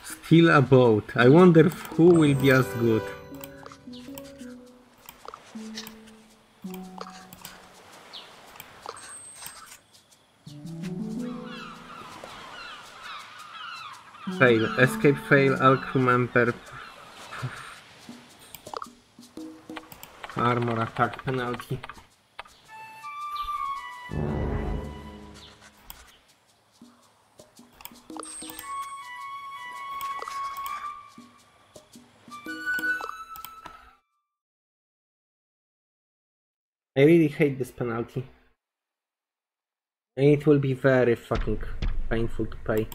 Steal a boat. I wonder who will be as good. Fail. Escape fail. All crew member. Armor attack penalty. I really hate this penalty. And it will be very fucking painful to pay.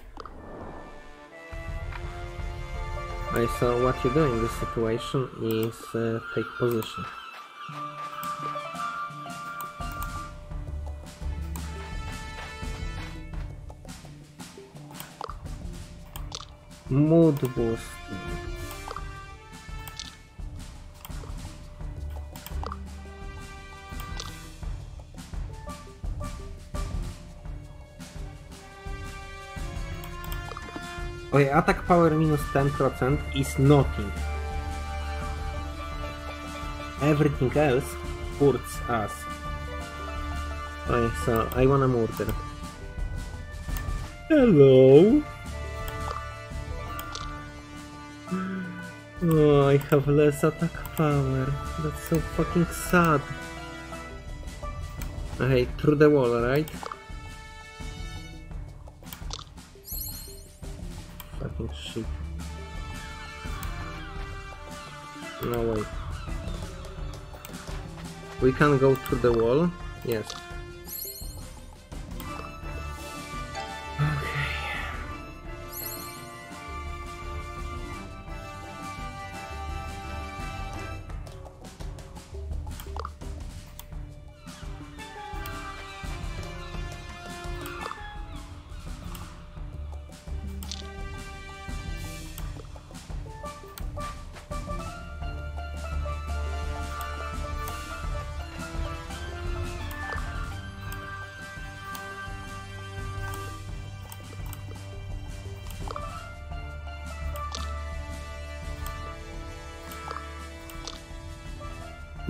Okay, so what you do in this situation is uh, take position. Mood boost. Okay, attack power minus 10% is nothing. Everything else hurts us. Okay, so I wanna murder. Hello? Oh, I have less attack power. That's so fucking sad. Okay, through the wall, right? Can go through the wall? Yes.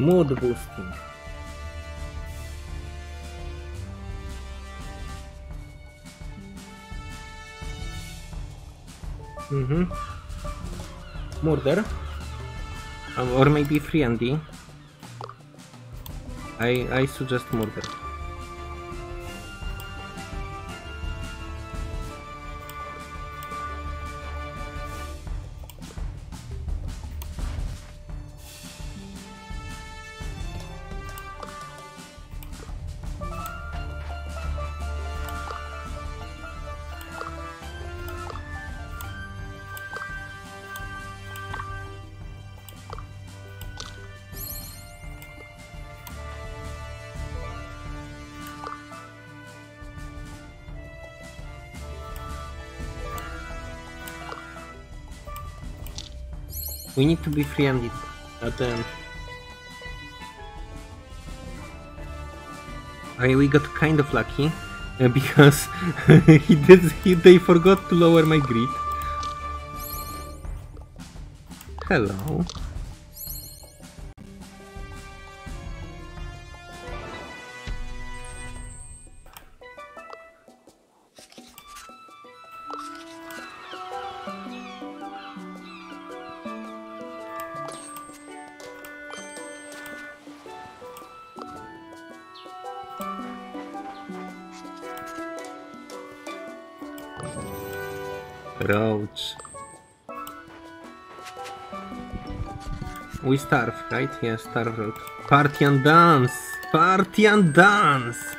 Mood boosting. Mm-hmm. Murder. Or maybe free Andy. I I suggest murder. We need to be free-handed at the end. I, we got kind of lucky uh, because he did, he, they forgot to lower my grid. Hello. Roach. We starve, right? Yeah, starve road. Party and dance! Party and dance!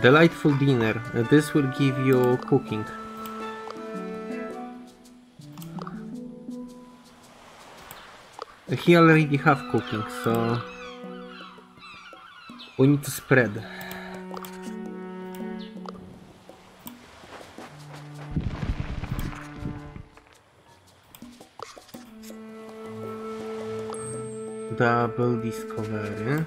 Delightful dinner. Uh, this will give you cooking. He already have cooking, so we need to spread. Double discovery.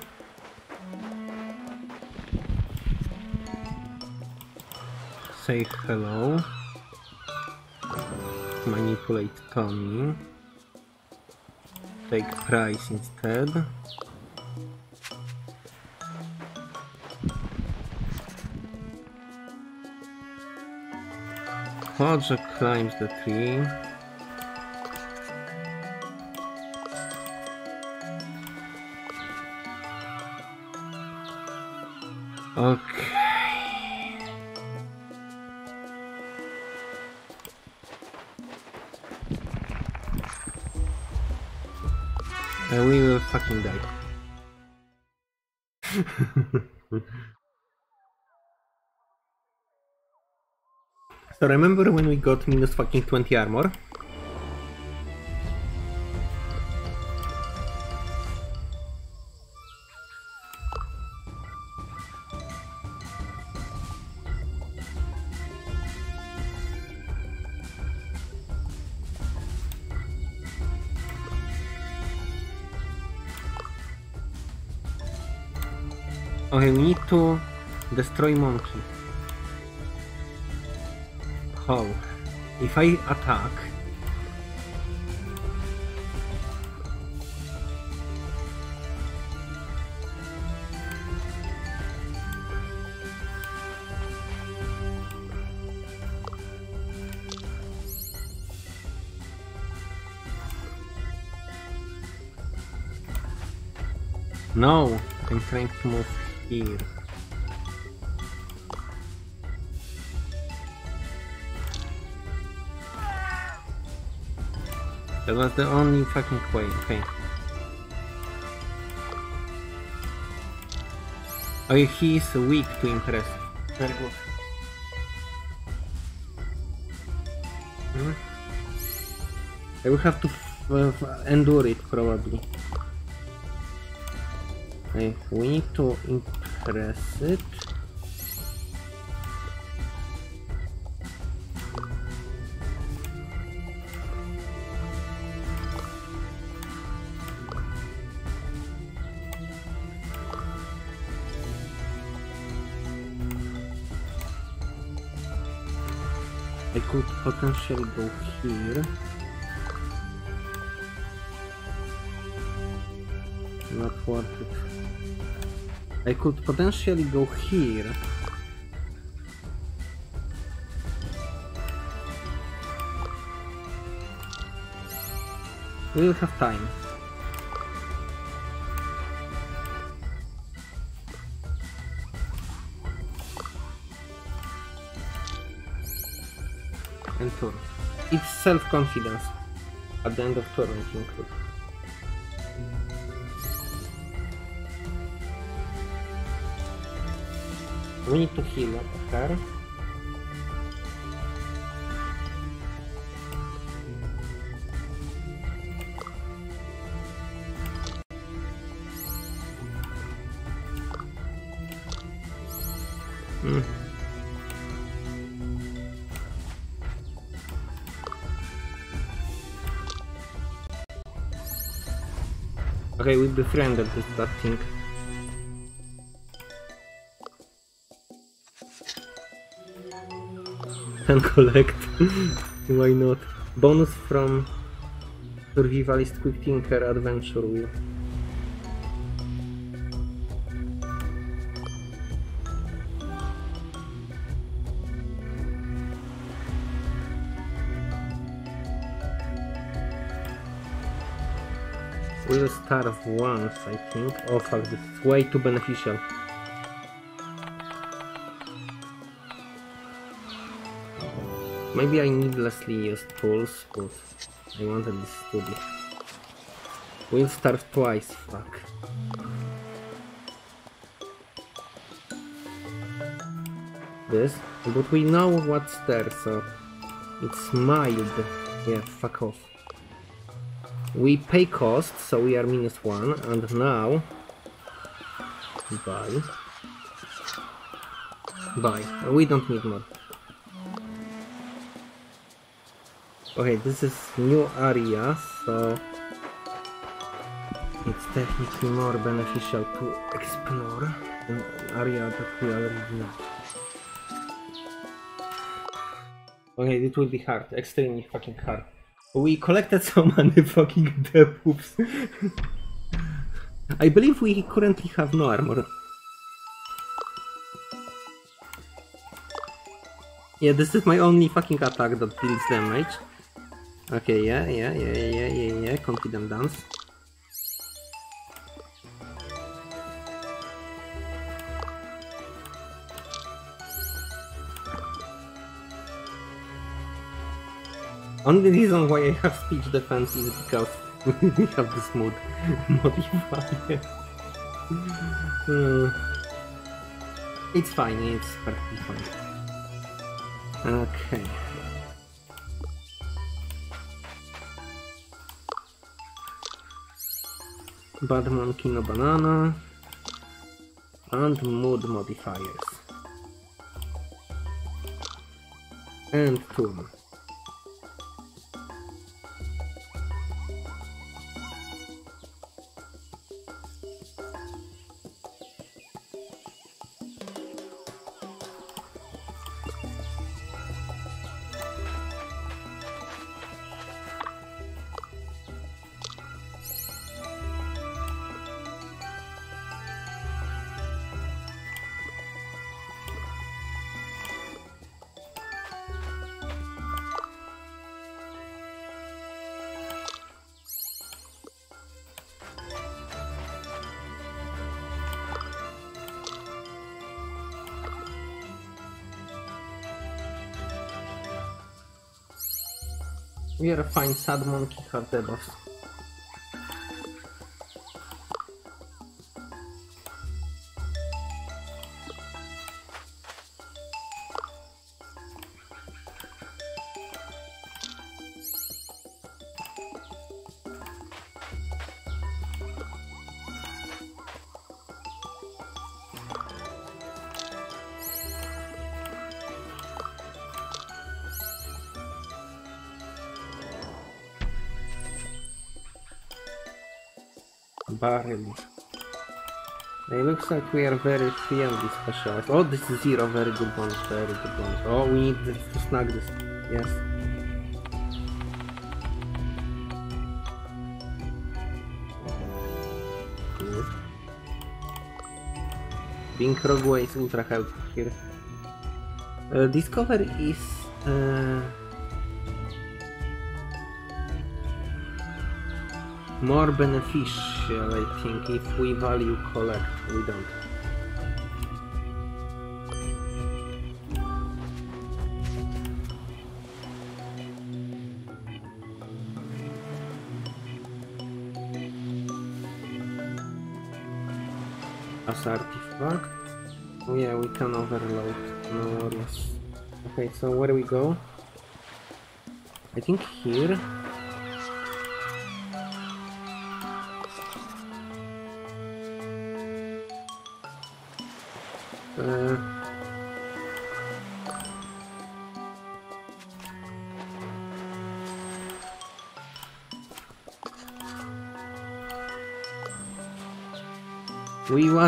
Say hello. Manipulate Tommy. Take price instead. Hodge climbs the tree. Remember when we got minus fucking 20 armor? Okay, we need to destroy monkey. If I attack... No, I'm trying to move here. That was the only fucking way, okay. Oh, he is weak to impress. Very good. Hmm? I will have to uh, endure it probably. Okay, we need to impress it. Could potentially go here. Not worth it. I could potentially go here. We'll have time. Self-confidence. At the end of if include. We need to heal her. Okay, we befriended this that thing. And collect. Why not? Bonus from Survivalist Quick Thinker Adventure Wheel. We'll once, I think. Oh fuck, this is way too beneficial. Maybe I needlessly used pulse, but I wanted this to be. We'll starve twice, fuck. This, but we know what's there, so it's mild. Yeah, fuck off. We pay cost, so we are minus one, and now buy. Buy. We don't need more. Okay, this is new area, so it's technically more beneficial to explore an area that we already know. Okay, it will be hard, extremely fucking hard. We collected so many fucking debuffs. I believe we currently have no armor. Yeah, this is my only fucking attack that deals damage. Okay, yeah, yeah, yeah, yeah, yeah, yeah, confident dance. Only reason why I have speech defense is because we have this mod modifier. Uh, it's fine, it's perfectly fine. Okay. Bad Monkey no Banana and mood modifiers. And Tomb. We are a fine sad monkey have the boss. Barely. It looks like we are very free on this specialized. Oh, this is zero. Very good ones. Very good ones. Oh, we need this to snag this. Yes. Good. Being Rogueway is ultra helpful here. Uh, discover is... Uh, more beneficial, I think, if we value collect. We don't. As artifact. Oh yeah, we can overload. No worries. Okay, so where do we go? I think here.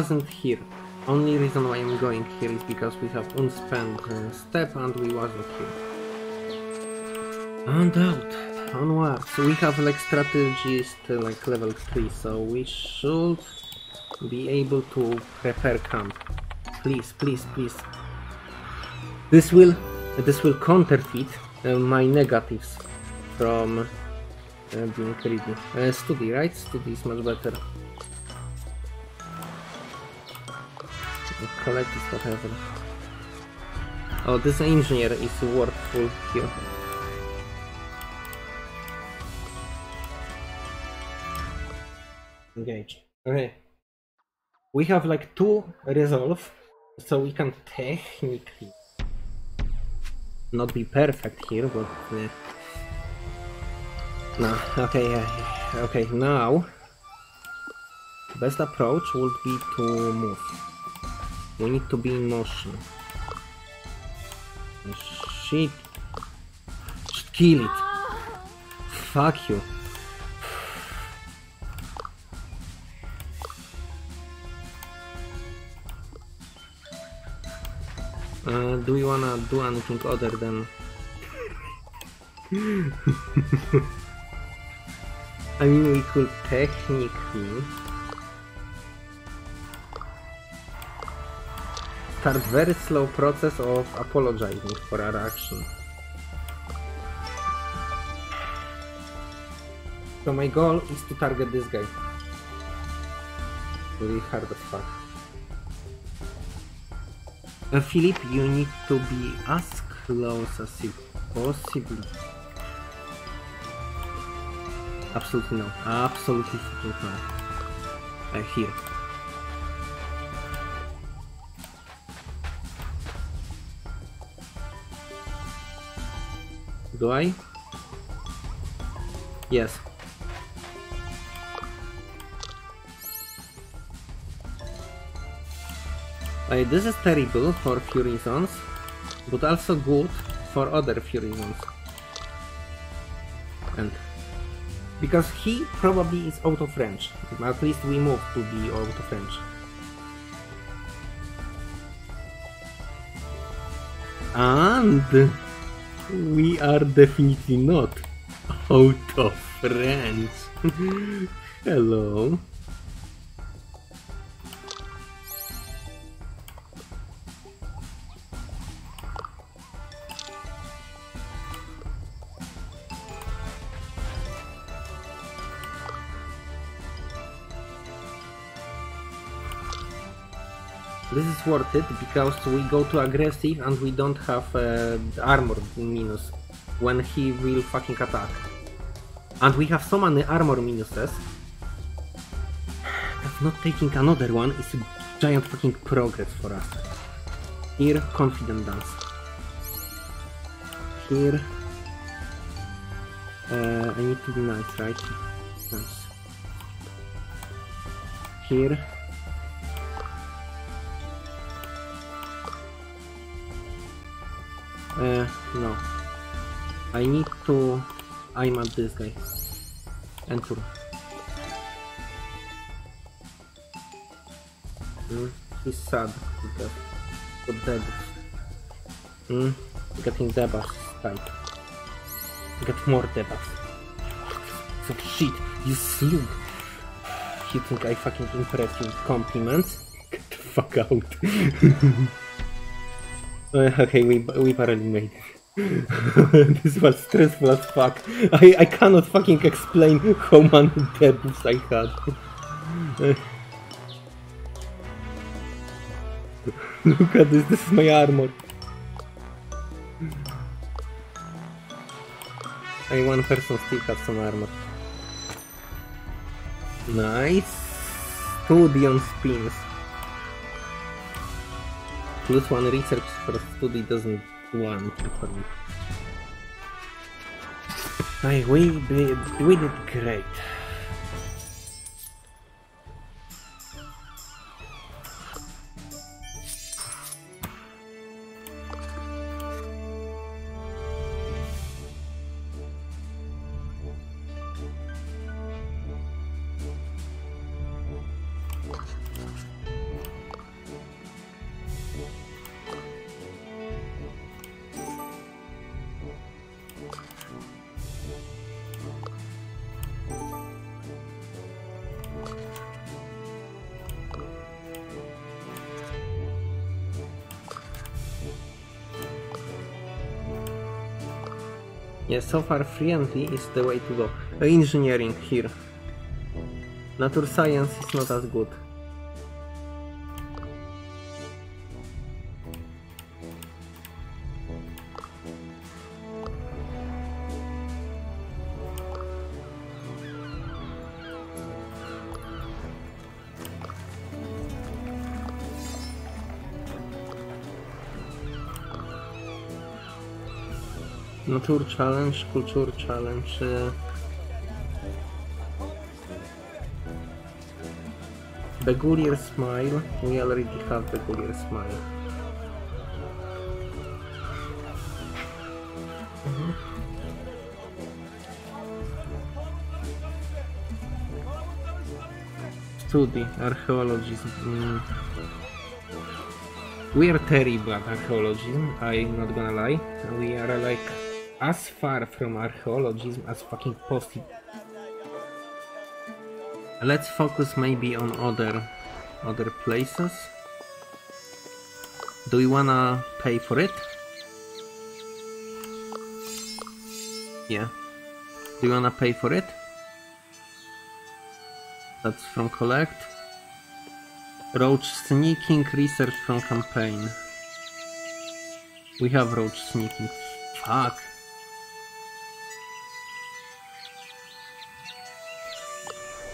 Wasn't here. Only reason why I'm going here is because we have unspent uh, step and we wasn't here. And out, onward. So we have like strategist like level 3, so we should be able to prepare camp. Please, please, please. This will this will counterfeit uh, my negatives from uh, being greedy. Uh, study, right? Study is much better. Collect whatever. Oh, this engineer is worthful here. Engage. Okay. We have like two resolve, so we can technically not be perfect here, but uh, no. Okay, uh, okay. Now, best approach would be to move. We need to be in motion. Shit. Just kill it. Fuck you. Uh, do you wanna do anything other than... I mean, we could technically... start very slow process of apologizing for our action. So my goal is to target this guy. Really hard as fuck. Uh, Philip, you need to be as close as you possibly. Absolutely no. Absolutely no. Uh, here. Do I? Yes. Uh, this is terrible for few reasons, but also good for other few reasons. And because he probably is out of range. At least we move to be out of range. And we are definitely not out of range. Hello. Worth it because we go to aggressive and we don't have uh, armor minus when he will fucking attack. And we have so many armor minuses that not taking another one is a giant fucking progress for us. Here, confident dance. Here, uh, I need to be nice, right? Nice. Here, Uh, no. I need to... I'm at this guy. Enter. Mm, he's sad because got dead. Mm, getting debuff type. Get more debuffs. So shit, you slug. You think I fucking impress you with compliments? Get the fuck out. okay, we, we barely made it. this was stressful as fuck. I, I cannot fucking explain how many debuffs I had. Look at this, this is my armor. Hey, one person still has some armor. Nice. Two Studion spins. Plus one research for study doesn't do anything for me. Hey, we we did great. So far friendly is the way to go. Engineering here. Nature science is not as good. Nature challenge, culture challenge. Uh, Peculiar smile. We already have the peculiar smile. Mhm. Study, archaeologism. Mm. We are terrible at archaeologism, I'm not gonna lie. We are like as far from archaeologism as fucking possible. Let's focus maybe on other other places. Do we wanna pay for it? Yeah. Do you wanna pay for it? That's from collect. Roach sneaking research from campaign. We have roach sneaking. Fuck.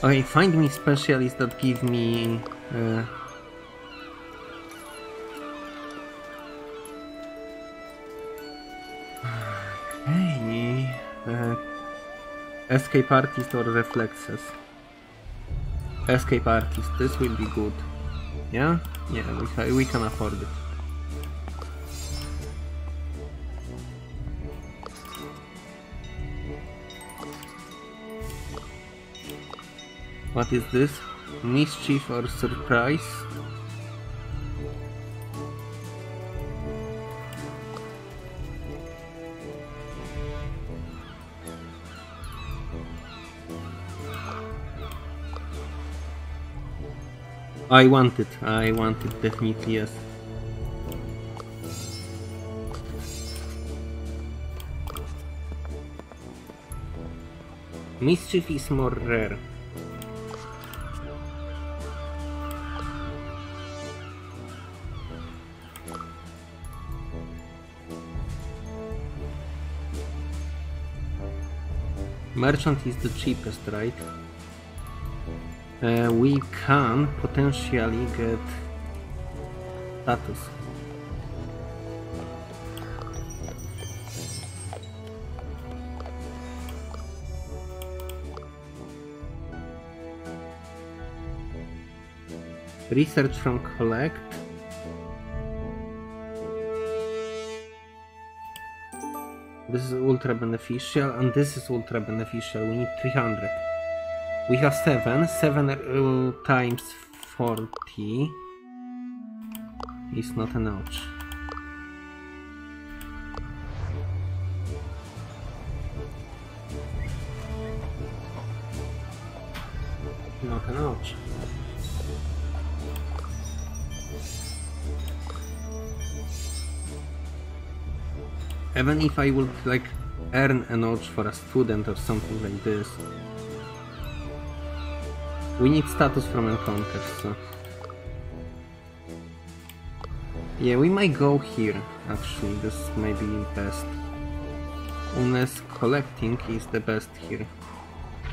Okay, find me specialists that give me uh, uh, escape artist or reflexes. Escape artist, this will be good. Yeah, yeah, we we can afford it. What is this? Mischief or surprise? I want it, I want it, definitely yes. Mischief is more rare. Merchant is the cheapest, right? Uh, we can potentially get status. Research from collect. This is ultra beneficial and this is ultra beneficial. We need 300. We have 7. 7 uh, times 40 is not an. Even if I would like earn a notch for a student or something like this. We need status from encounters, so... Yeah, we might go here, actually, this might be best. Unless collecting is the best here.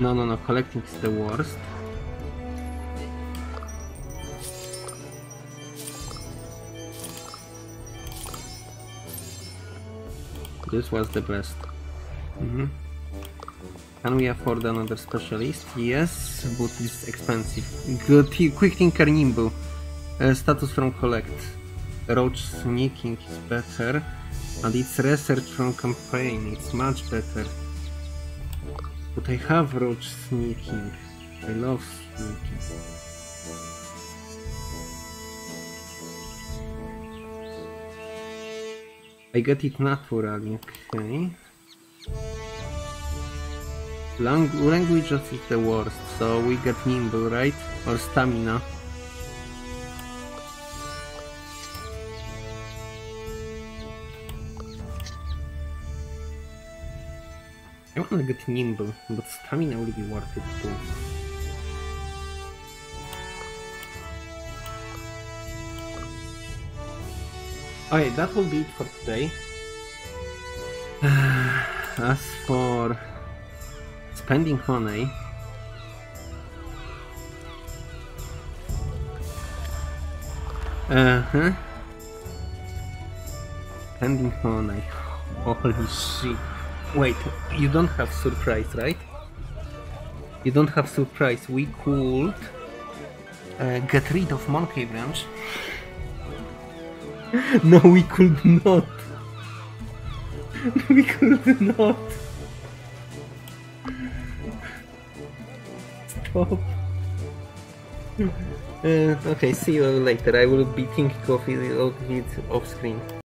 No, no, no, collecting is the worst. This was the best. Mm -hmm. Can we afford another specialist? Yes, but it's expensive. Good, quick thinker nimble. Uh, status from collect. Roach sneaking is better. And it's research from campaign, it's much better. But I have roach sneaking. I love sneaking. I get it not for naturally, okay. Lang languages is the worst, so we get nimble, right? Or stamina. I wanna get nimble, but stamina will be worth it too. Okay, that will be it for today. As for spending money, uh huh, spending money. Holy shit! Wait, you don't have surprise, right? You don't have surprise. We could uh, get rid of Monkey Branch. no, we could not. we could not. Stop. Uh, okay, see you later. I will be thinking of it, of it off screen.